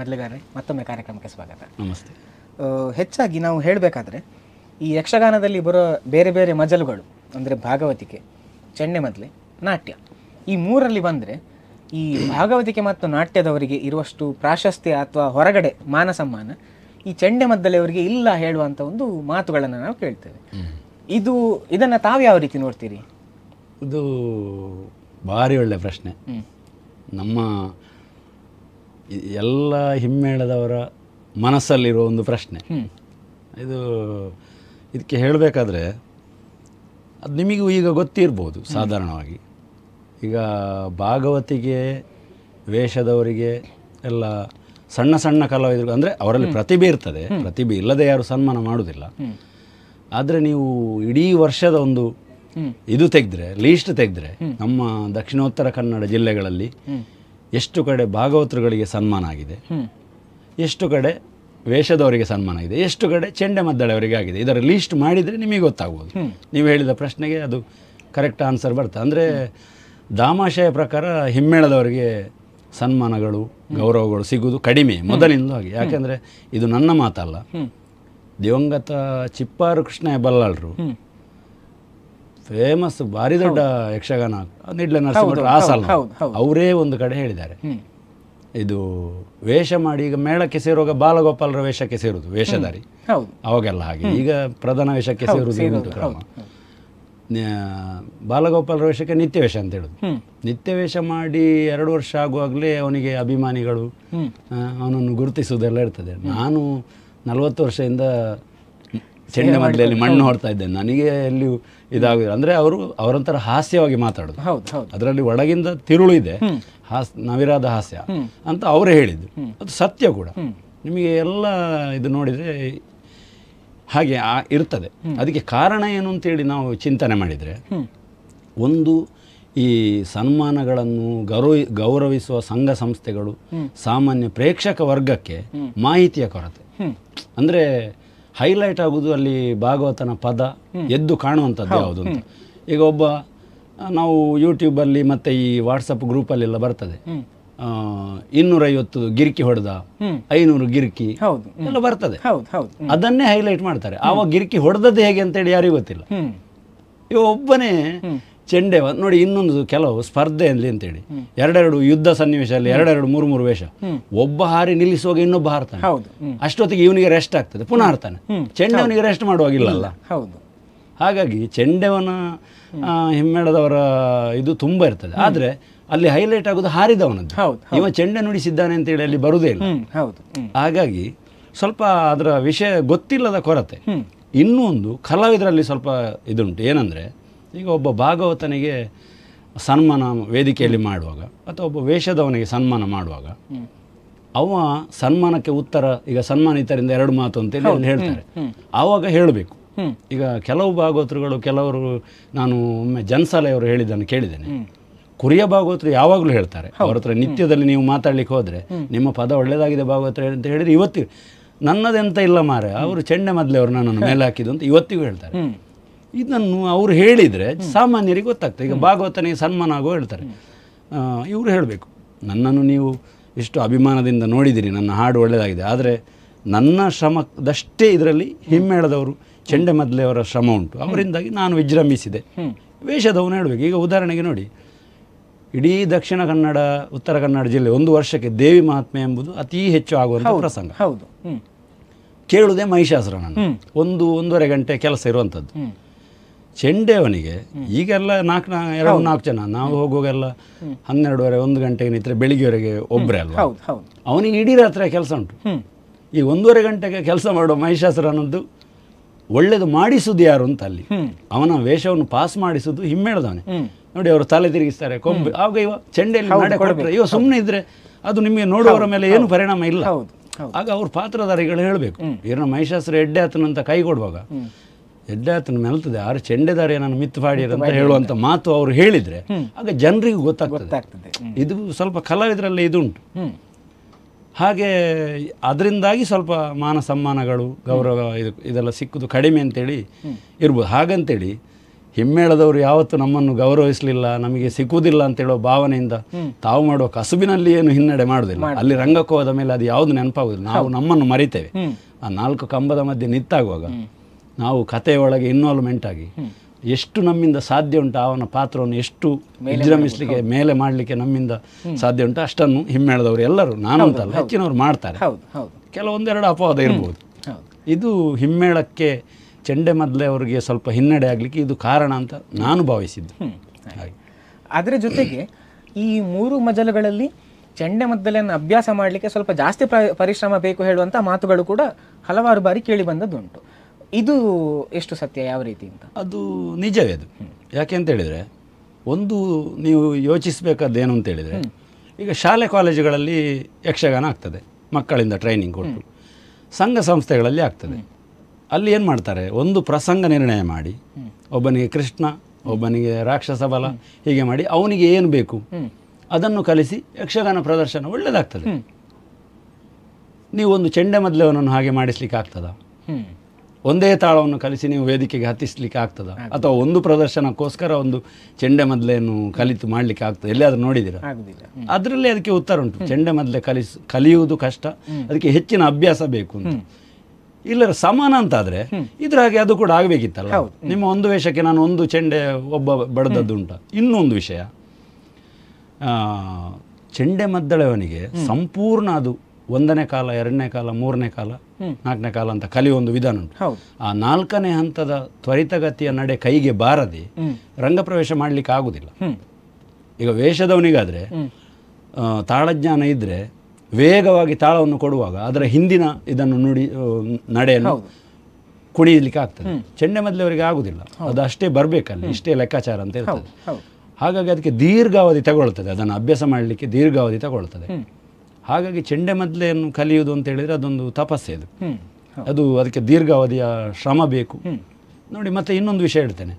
ಮೊದಲಿಗಾರೆ ಮತ್ತೊಮ್ಮೆ ಕಾರ್ಯಕ್ರಮಕ್ಕೆ ಸ್ವಾಗತ. ನಮಸ್ತೆ. ಹೆಚ್ಚಾಗಿ ನಾವು ಹೇಳಬೇಕಾದ್ರೆ ಈ ಯಕ್ಷಗಾನದಲ್ಲಿ ಬರೋ ಬೇರೆ ಬೇರೆ ಮಜಲುಗಳು ಅಂದರೆ ಭಾಗವತಿಕೆ ಚೆಂಡೆ ಮದ್ಲೆ ನಾಟ್ಯ ಈ ಮೂರಲ್ಲಿ ಬಂದರೆ ಈ ಭಾಗವತಿಕೆ ಮತ್ತು ನಾಟ್ಯದವರಿಗೆ ಇರುವಷ್ಟು ಪ್ರಾಶಸ್ತ್ಯ ಅಥವಾ ಹೊರಗಡೆ ಮಾನ ಸಮ್ಮಾನ ಈ ಚೆಂಡೆ ಮದ್ದಲೆಯವರಿಗೆ ಇಲ್ಲ ಹೇಳುವಂಥ ಒಂದು ಮಾತುಗಳನ್ನು ನಾವು ಕೇಳ್ತೇವೆ. ಇದು ಇದನ್ನು ತಾವು ಯಾವ ರೀತಿ ನೋಡ್ತೀರಿ? ಇದು ಭಾರಿ ಒಳ್ಳೆಯ ಪ್ರಶ್ನೆ. ನಮ್ಮ ಎಲ್ಲ ಹಿಮ್ಮೇಳದವರ ಮನಸ್ಸಲ್ಲಿರೋ ಒಂದು ಪ್ರಶ್ನೆ. ಇದು ಇದಕ್ಕೆ ಹೇಳಬೇಕಾದ್ರೆ ಅದು ನಿಮಗೂ ಈಗ ಗೊತ್ತಿರ್ಬೋದು ಸಾಧಾರಣವಾಗಿ. ಈಗ ಭಾಗವತಿಗೆ ವೇಷದವರಿಗೆ ಎಲ್ಲ ಸಣ್ಣ ಸಣ್ಣ ಕಲಾವಿದರು ಅಂದರೆ ಅವರಲ್ಲಿ ಪ್ರತಿಭೆ ಇರ್ತದೆ. ಪ್ರತಿಭೆ ಇಲ್ಲದೆ ಯಾರು ಸನ್ಮಾನ ಮಾಡೋದಿಲ್ಲ. ಆದರೆ ನೀವು ಇಡೀ ವರ್ಷದ ಒಂದು ಇದು ತೆಗೆದ್ರೆ ಲೀಸ್ಟ್ ತೆಗೆದ್ರೆ ನಮ್ಮ ದಕ್ಷಿಣೋತ್ತರ ಕನ್ನಡ ಜಿಲ್ಲೆಗಳಲ್ಲಿ. ಎಷ್ಟು ಕಡೆ ಭಾಗವತರುಗಳಿಗೆ ಸನ್ಮಾನ ಆಗಿದೆ. ಎಷ್ಟು ಕಡೆ ವೇಷದವರಿಗೆ ಸನ್ಮಾನ ಆಗಿದೆ ಎಷ್ಟು ಕಡೆ ಚೆಂಡೆ ಮದ್ದಳೆಯವರಿಗೆ ಆಗಿದೆ ಇದರ ಲೀಸ್ಟ್ ಮಾಡಿದರೆ ನಿಮಗೆ ಗೊತ್ತಾಗ್ಬೋದು. ನೀವು ಹೇಳಿದ ಪ್ರಶ್ನೆಗೆ ಅದು ಕರೆಕ್ಟ್ ಆನ್ಸರ್ ಬರ್ತದೆ ಅಂದರೆ ದಾಮಾಶಯ ಪ್ರಕಾರ ಹಿಮ್ಮೇಳದವರಿಗೆ ಸನ್ಮಾನಗಳು ಗೌರವಗಳು ಸಿಗುವುದು ಕಡಿಮೆ ಮೊದಲಿಂದಲೂ ಹಾಗೆ. ಯಾಕೆಂದರೆ ಇದು ನನ್ನ ಮಾತಲ್ಲ. ದಿವಂಗತ ಚಿಪ್ಪಾರು ಕೃಷ್ಣ ಬಲ್ಲಾಳರು. ಫೇಮಸ್ ಭಾರಿ ದೊಡ್ಡ ಯಕ್ಷಗಾನ ನಿಡ್ಲೆ ನರಸಿಂಹ ಆ ಹೌದು. ಅವರೇ ಒಂದು ಕಡೆ ಹೇಳಿದ್ದಾರೆ. ಇದು ವೇಷ ಮಾಡಿ ಈಗ ಮೇಳಕ್ಕೆ ಸೇರುವಾಗ ಬಾಲಗೋಪಾಲರ ವೇಷಕ್ಕೆ ಸೇರುವುದು ವೇಷಧಾರಿ. ಅವಾಗೆಲ್ಲ ಹಾಗೆ. ಈಗ ಪ್ರಧಾನ ವೇಷಕ್ಕೆ ಸೇರುವುದು ಉಂಟು ಕ್ರಮ. ಬಾಲಗೋಪಾಲರ ವೇಷಕ್ಕೆ ನಿತ್ಯ ವೇಷ ಅಂತ ಹೇಳುದು. ಹ್ಮ್. ನಿತ್ಯ ವೇಷ ಮಾಡಿ ಎರಡು ವರ್ಷ ಆಗುವಾಗಲೇ ಅವನಿಗೆ ಅಭಿಮಾನಿಗಳು ಅವನನ್ನು ಗುರುತಿಸುವುದೆಲ್ಲ ಇರ್ತದೆ. ನಾನು ನಲವತ್ತು ವರ್ಷದಿಂದ ಚೆಂಡೆ ಮದ್ದಲೆಯಲ್ಲಿ ಮಣ್ಣು ಹೊಡ್ತಾ ಇದ್ದೇನೆ. ನನಗೆ ಎಲ್ಲಿಯೂ ಇದಾಗುದಿಲ್ಲ. ಅಂದ್ರೆ ಅವರು ಅವರಂತರ ಹಾಸ್ಯವಾಗಿ ಮಾತಾಡುದು. ಹೌದು ಹೌದು. ಅದರಲ್ಲಿ ಒಳಗಿಂದ ತಿರುಳು ಇದೆ. ಹಾಸ್ ನವಿರಾದ ಹಾಸ್ಯ ಅಂತ ಅವರು ಹೇಳಿದ್ದು. ಅದು ಸತ್ಯ ಕೂಡ. ನಿಮಗೆ ಎಲ್ಲ ಇದು ನೋಡಿದರೆ ಹಾಗೆ ಆ- ಇರ್ತದೆ. ಅದಕ್ಕೆ ಕಾರಣ ಏನು ಅಂತೇಳಿ ನಾವು ಚಿಂತನೆ ಮಾಡಿದರೆ ಒಂದು ಈ ಸನ್ಮಾನಗಳನ್ನು ಗೌರವ ಗೌರವಿಸುವ ಸಂಘ ಸಂಸ್ಥೆಗಳು ಸಾಮಾನ್ಯ ಪ್ರೇಕ್ಷಕ ವರ್ಗಕ್ಕೆ ಮಾಹಿತಿಯ ಕೊರತೆ. ಅಂದರೆ ಹೈಲೈಟ್ ಆಗುವುದು ಅಲ್ಲಿ ಭಾಗವತನ ಪದ ಎದ್ದು ಕಾಣುವಂಥದ್ದು ಯಾವುದು ಅಂತ. ಈಗ ಒಬ್ಬ ನಾವು ಯೂಟ್ಯೂಬಲ್ಲಿ ಮತ್ತು ಈ ವಾಟ್ಸಪ್ ಗ್ರೂಪಲ್ಲೆಲ್ಲ ಬರ್ತದೆ. ಇನ್ನೂರೈವತ್ತು ಗಿರ್ಕಿ ಹೊಡೆದ ಐನೂರು ಗಿರ್ಕಿ ಹೌದು. ಎಲ್ಲ ಬರ್ತದೆ. ಅದನ್ನೇ ಹೈಲೈಟ್ ಮಾಡ್ತಾರೆ. ಆವಾಗ ಗಿರ್ಕಿ ಹೊಡೆದದ್ದು ಹೇಗೆ ಅಂತೇಳಿ ಯಾರಿಗೂ ಗೊತ್ತಿಲ್ಲ. ಈಗ ಇವ ಒಬ್ಬನೇ ಚೆಂಡೆ ನೋಡಿ ಇನ್ನೊಂದು ಕೆಲವು ಸ್ಪರ್ಧೆ ಅಲ್ಲಿ ಅಂತೇಳಿ. ಎರಡೆರಡು ಯುದ್ಧ ಸನ್ನಿವೇಶದಲ್ಲಿ ಎರಡೆರಡು ಮೂರು ಮೂರು ವೇಷ ಒಬ್ಬ ಹಾರಿ ನಿಲ್ಲಿಸುವಾಗ ಇನ್ನೊಬ್ಬ ಹಾರ್ತಾನೆ. ಹೌದು. ಅಷ್ಟೊತ್ತಿಗೆ ಇವನಿಗೆ ರೆಸ್ಟ್ ಆಗ್ತದೆ. ಪುನಃ ಹಾರ್ತಾನೆ. ಚೆಂಡೆವನಿಗೆ ರೆಸ್ಟ್ ಮಾಡುವಾಗಿಲ್ಲಲ್ಲ. ಹೌದು. ಹಾಗಾಗಿ ಚೆಂಡೆವನ ಹಿಮ್ಮೇಳದವರ ಇದು ತುಂಬಾ ಇರ್ತದೆ. ಆದ್ರೆ ಅಲ್ಲಿ ಹೈಲೈಟ್ ಆಗೋದು ಹಾರಿದವನದ್ದು. ಇವ ಚೆಂಡೆ ನುಡಿಸಿದ್ದಾನೆ ಅಂತೇಳಿ ಅಲ್ಲಿ ಬರುವುದೇ ಇಲ್ಲ. ಹಾಗಾಗಿ ಸ್ವಲ್ಪ ಅದರ ವಿಷಯ ಗೊತ್ತಿಲ್ಲದ ಕೊರತೆ. ಇನ್ನೂ ಒಂದು ಕಲಾವಿದರಲ್ಲಿ ಸ್ವಲ್ಪ ಇದುಂಟು. ಏನಂದರೆ ಈಗ ಒಬ್ಬ ಭಾಗವತನಿಗೆ ಸನ್ಮಾನ ವೇದಿಕೆಯಲ್ಲಿ ಮಾಡುವಾಗ ಅಥವಾ ಒಬ್ಬ ವೇಷದವನಿಗೆ ಸನ್ಮಾನ ಮಾಡುವಾಗ ಅವ ಸನ್ಮಾನಕ್ಕೆ ಉತ್ತರ ಈಗ ಸನ್ಮಾನಿತರಿಂದ ಎರಡು ಮಾತು ಅಂತೇಳಿ ಅಲ್ಲಿ ಹೇಳ್ತಾರೆ. ಆವಾಗ ಹೇಳಬೇಕು. ಈಗ ಕೆಲವು ಭಾಗವತರುಗಳು ಕೆಲವರು ನಾನು ಒಮ್ಮೆ ಜನ್ಸಾಲೆಯವರು ಹೇಳಿದ್ದನ್ನು ಕೇಳಿದ್ದೇನೆ. ಕುರಿಯ ಭಾಗವತರು ಯಾವಾಗಲೂ ಹೇಳ್ತಾರೆ. ಅವ್ರ ಹತ್ರ ನಿತ್ಯದಲ್ಲಿ ನೀವು ಮಾತಾಡ್ಲಿಕ್ಕೆ ಹೋದರೆ ನಿಮ್ಮ ಪದ ಒಳ್ಳೆಯದಾಗಿದೆ ಭಾಗವತರು ಅಂತ ಹೇಳಿದ್ರೆ ಇವತ್ತಿಗೂ ನನ್ನದೆಂತ ಇಲ್ಲ ಮಾರೆ ಅವರು ಚೆಂಡೆ ಮೊದಲೇ ಅವರು ನನ್ನನ್ನು ಮೇಲೆ ಹಾಕಿದ್ದು ಅಂತ ಇವತ್ತಿಗೂ ಹೇಳ್ತಾರೆ. ಇದನ್ನು ಅವ್ರು ಹೇಳಿದರೆ ಸಾಮಾನ್ಯರಿಗೆ ಗೊತ್ತಾಗ್ತದೆ. ಈಗ ಭಾಗವತನಿಗೆ ಸನ್ಮಾನ ಆಗೋ ಹೇಳ್ತಾರೆ. ಇವರು ಹೇಳಬೇಕು ನನ್ನನ್ನು ನೀವು ಇಷ್ಟು ಅಭಿಮಾನದಿಂದ ನೋಡಿದ್ದೀರಿ ನನ್ನ ಹಾಡು ಒಳ್ಳೆಯದಾಗಿದೆ ಆದರೆ ನನ್ನ ಶ್ರಮದಷ್ಟೇ ಇದರಲ್ಲಿ ಹಿಮ್ಮೇಳದವರು ಚೆಂಡೆ ಮೊದಲೆಯವರ ಶ್ರಮ ಉಂಟು. ಅವರಿಂದಾಗಿ ನಾನು ವಿಜೃಂಭಿಸಿದೆ. ವೇಷದವನು ಹೇಳಬೇಕು. ಈಗ ಉದಾಹರಣೆಗೆ ನೋಡಿ ಇಡೀ ದಕ್ಷಿಣ ಕನ್ನಡ ಉತ್ತರ ಕನ್ನಡ ಜಿಲ್ಲೆ ಒಂದು ವರ್ಷಕ್ಕೆ ದೇವಿ ಮಹಾತ್ಮೆ ಎಂಬುದು ಅತಿ ಹೆಚ್ಚು ಆಗುವಂಥ ಪ್ರಸಂಗ. ಹೌದು. ಕೇಳುವುದೇ ಮಹಿಷಾಸುರನನ್ನು ಒಂದು ಒಂದೂವರೆ ಗಂಟೆ ಕೆಲಸ ಇರುವಂಥದ್ದು. ಹ್ಮ್. ಚೆಂಡೆಯವನಿಗೆ ಈಗೆಲ್ಲ ನಾಲ್ಕು ನಾ ಎರಡು ನಾಲ್ಕು ಜನ ನಾವು ಹೋಗುವಾಗೆಲ್ಲ ಹನ್ನೆರಡುವರೆ ಒಂದು ಗಂಟೆಗೆ ನಿಂತರೆ ಬೆಳಿಗ್ಗೆವರೆಗೆ ಒಬ್ಬರೇ ಅಲ್ವಾ? ಹೌದು ಅವನಿಗೆ ಇಡೀ ರಾತ್ರಿ ಕೆಲಸ ಉಂಟು. ಈ ಒಂದೂವರೆ ಗಂಟೆಗೆ ಕೆಲಸ ಮಾಡುವ ಅನ್ನೋದು ಒಳ್ಳೇದು ಮಾಡಿಸುದು ಯಾರು ಅಂತ ಅಲ್ಲಿ. ಅವನ ವೇಷವನ್ನು ಪಾಸ್ ಮಾಡಿಸುದು ಹಿಮ್ಮೇಳದವನೇ. ನೋಡಿ ಅವರು ತಲೆ ತಿರುಗಿಸ್ತಾರೆ ಕೊಂಬೆ. ಆಗ ಇವ ಚೆಂಡೆಯಲ್ಲಿ ನಡೆ ಕೊಟ್ಟರೆ ಇವ ಸುಮ್ಮನೆ ಇದ್ರೆ ಅದು ನಿಮಗೆ ನೋಡುವವರ ಮೇಲೆ ಏನು ಪರಿಣಾಮ ಇಲ್ಲ. ಆಗ ಅವ್ರ ಪಾತ್ರಧಾರಿಗಳು ಹೇಳಬೇಕು ಏನೋ ಮಹಿಷಾಸುರ ಎಡ್ಡೆ ಆತನಂತ ಕೈ ಕೊಡುವಾಗ ಆತನ ಮೆಲ್ತದೆ ಆರು ಚೆಂಡೆದಾರಿ ನಾನು ಮಿತ್ತು ಪಾಡಿರ ಅಂತ ಹೇಳುವಂಥ ಮಾತು ಅವರು ಹೇಳಿದ್ರೆ ಆಗ ಜನರಿಗೂ ಗೊತ್ತಾಗ್ತದೆ. ಇದು ಸ್ವಲ್ಪ ಕಲಾವಿದರಲ್ಲೇ ಇದುಂಟು. ಹಾಗೆ ಅದರಿಂದಾಗಿ ಸ್ವಲ್ಪ ಮಾನ ಸಮ್ಮಾನಗಳು ಗೌರವ ಇದು ಇದೆಲ್ಲ ಸಿಕ್ಕುದು ಕಡಿಮೆ ಅಂತೇಳಿ ಇರ್ಬೋದು. ಹಾಗಂತೇಳಿ ಹಿಮ್ಮೇಳದವರು ಯಾವತ್ತು ನಮ್ಮನ್ನು ಗೌರವಿಸಲಿಲ್ಲ ನಮಗೆ ಸಿಕ್ಕುವುದಿಲ್ಲ ಅಂತ ಹೇಳೋ ಭಾವನೆಯಿಂದ ತಾವು ಮಾಡುವ ಕಸುಬಿನಲ್ಲಿ ಏನು ಹಿನ್ನಡೆ ಮಾಡುವುದಿಲ್ಲ. ಅಲ್ಲಿ ರಂಗಕ್ಕೆ ಹೋದ ಮೇಲೆ ಅದು ಯಾವುದು ನೆನಪಾಗುದಿಲ್ಲ ನಾವು ನಮ್ಮನ್ನು ಮರಿತೇವೆ. ಆ ನಾಲ್ಕು ಕಂಬದ ಮಧ್ಯೆ ನಿಂತಾಗುವಾಗ ನಾವು ಕಥೆಯೊಳಗೆ ಇನ್ವಾಲ್ವ್ಮೆಂಟ್ ಆಗಿ ಎಷ್ಟು ನಮ್ಮಿಂದ ಸಾಧ್ಯ ಉಂಟು ಅವನ ಪಾತ್ರವನ್ನು ಎಷ್ಟು ವಿಜೃಂಭಿಸಲಿಕ್ಕೆ ಮೇಲೆ ಮಾಡಲಿಕ್ಕೆ ನಮ್ಮಿಂದ ಸಾಧ್ಯ ಉಂಟು ಅಷ್ಟನ್ನು ಹಿಮ್ಮೇಳದವರು ಎಲ್ಲರೂ ನಾನು ಅಂತಲ್ಲ ಹೆಚ್ಚಿನವರು ಮಾಡ್ತಾರೆ. ಹೌದು ಹೌದು. ಕೆಲವೊಂದೆರಡು ಅಪವಾದ ಇರ್ಬೋದು. ಇದು ಹಿಮ್ಮೇಳಕ್ಕೆ ಚೆಂಡೆ ಮೊದಲೇ ಅವರಿಗೆ ಸ್ವಲ್ಪ ಹಿನ್ನಡೆ ಆಗಲಿಕ್ಕೆ ಇದು ಕಾರಣ ಅಂತ ನಾನು ಭಾವಿಸಿದ್ದು. ಹಾಗೆ. ಅದರ ಜೊತೆಗೆ ಈ ಮೂರು ಮಜಲುಗಳಲ್ಲಿ ಚೆಂಡೆ ಮದ್ದಲೆಯನ್ನು ಅಭ್ಯಾಸ ಮಾಡಲಿಕ್ಕೆ ಸ್ವಲ್ಪ ಜಾಸ್ತಿ ಪರಿಶ್ರಮ ಬೇಕು ಹೇಳುವಂಥ ಮಾತುಗಳು ಕೂಡ ಹಲವಾರು ಬಾರಿ ಕೇಳಿ ಬಂದದ್ದುಂಟು. ಇದು ಎಷ್ಟು ಸತ್ಯ ಯಾವ ರೀತಿ ಅಂತ? ಅದು ನಿಜವೇ ಅದು. ಯಾಕೆ ಅಂತ ಹೇಳಿದರೆ ಒಂದು ನೀವು ಯೋಚಿಸಬೇಕಾದ್ದು ಏನು ಅಂತ ಹೇಳಿದರೆ ಈಗ ಶಾಲೆ ಕಾಲೇಜುಗಳಲ್ಲಿ ಯಕ್ಷಗಾನ ಆಗ್ತದೆ ಮಕ್ಕಳಿಂದ ಟ್ರೈನಿಂಗ್ ಕೊಟ್ಟು. ಸಂಘ ಸಂಸ್ಥೆಗಳಲ್ಲಿ ಆಗ್ತದೆ. ಅಲ್ಲಿ ಏನು ಮಾಡ್ತಾರೆ ಒಂದು ಪ್ರಸಂಗ ನಿರ್ಣಯ ಮಾಡಿ ಒಬ್ಬನಿಗೆ ಕೃಷ್ಣ ಒಬ್ಬನಿಗೆ ರಾಕ್ಷಸ ಬಲ ಹೀಗೆ ಮಾಡಿ ಅವನಿಗೆ ಏನು ಬೇಕು ಅದನ್ನು ಕಲಿಸಿ ಯಕ್ಷಗಾನ ಪ್ರದರ್ಶನ ಒಳ್ಳೆಯದಾಗ್ತದೆ ನೀವು ಒಂದು ಚೆಂಡೆ ಮದ್ಲವನನ್ನು ಹಾಗೆ ಮಾಡಿಸ್ಲಿಕ್ಕೆ ಆಗ್ತದಾ? ಒಂದೇ ತಾಳವನ್ನು ಕಲಿಸಿ ನೀವು ವೇದಿಕೆಗೆ ಹತ್ತಿಸ್ಲಿಕ್ಕೆ ಆಗ್ತದ? ಅಥವಾ ಒಂದು ಪ್ರದರ್ಶನಕ್ಕೋಸ್ಕರ ಒಂದು ಚೆಂಡೆ ಮದ್ಲೆಯನ್ನು ಕಲಿತು ಮಾಡ್ಲಿಕ್ಕೆ ಆಗ್ತದೆ? ಎಲ್ಲಿಯಾದ್ರೂ ನೋಡಿದಿರಾ ಅದರಲ್ಲಿ ಅದಕ್ಕೆ ಉತ್ತರ ಉಂಟು. ಚೆಂಡೆ ಮೊದಲೇ ಕಲಿಸ್ ಕಲಿಯುವುದು ಕಷ್ಟ. ಅದಕ್ಕೆ ಹೆಚ್ಚಿನ ಅಭ್ಯಾಸ ಬೇಕು ಅಂತ. ಇಲ್ಲರ ಸಮಾನ ಅಂತಾದ್ರೆ ಇದ್ರ ಹಾಗೆ ಅದು ಕೂಡ ಆಗಬೇಕಿತ್ತಲ್ಲ? ನಿಮ್ಮ ಒಂದು ವೇಷಕ್ಕೆ ನಾನು ಒಂದು ಚೆಂಡೆ ಒಬ್ಬ ಬಡದದ್ದು ಬಡದದ್ದುಂಟ ಇನ್ನೊಂದು ವಿಷಯ. ಚೆಂಡೆ ಮದ್ದಳೆಯವನಿಗೆ ಸಂಪೂರ್ಣ ಅದು ಒಂದನೇ ಕಾಲ ಎರಡನೇ ಕಾಲ ಮೂರನೇ ಕಾಲ ನಾಲ್ಕನೇ ಕಾಲ ಅಂತ ಕಲಿಯುವ ಒಂದು ವಿಧಾನ ಉಂಟು. ಆ ನಾಲ್ಕನೇ ಹಂತದ ತ್ವರಿತಗತಿಯ ನಡೆ ಕೈಗೆ ಬಾರದೆ ರಂಗಪ್ರವೇಶ ಮಾಡಲಿಕ್ಕೆ ಆಗುದಿಲ್ಲ. ಈಗ ವೇಷದವನಿಗಾದ್ರೆ ತಾಳಜ್ಞಾನ ಇದ್ರೆ ವೇಗವಾಗಿ ತಾಳವನ್ನು ಕೊಡುವಾಗ ಅದರ ಹಿಂದಿನ ಇದನ್ನು ನುಡಿ ನಡೆಯನ್ನು ಕುಣಿಯಲಿಕ್ಕೆ ಆಗ್ತದೆ. ಚೆಂಡೆ ಮೊದಲವರಿಗೆ ಆಗುದಿಲ್ಲ. ಅದು ಅಷ್ಟೇ ಬರಬೇಕಲ್ಲಿ ಇಷ್ಟೇ ಲೆಕ್ಕಾಚಾರ ಅಂತ ಇರ್ತದೆ. ಹಾಗಾಗಿ ಅದಕ್ಕೆ ದೀರ್ಘಾವಧಿ ತಗೊಳ್ತದೆ. ಅದನ್ನು ಅಭ್ಯಾಸ ಮಾಡಲಿಕ್ಕೆ ದೀರ್ಘಾವಧಿ ತಗೊಳ್ತದೆ. ಹಾಗಾಗಿ ಚೆಂಡೆ ಮದ್ಲೆಯನ್ನು ಕಲಿಯುವುದು ಅಂತ ಹೇಳಿದರೆ ಅದೊಂದು ತಪಸ್ಸೆ ಅದು. ಅದು ಅದಕ್ಕೆ ದೀರ್ಘಾವಧಿಯ ಶ್ರಮ ಬೇಕು. ನೋಡಿ ಮತ್ತೆ ಇನ್ನೊಂದು ವಿಷಯ ಹೇಳ್ತೇನೆ.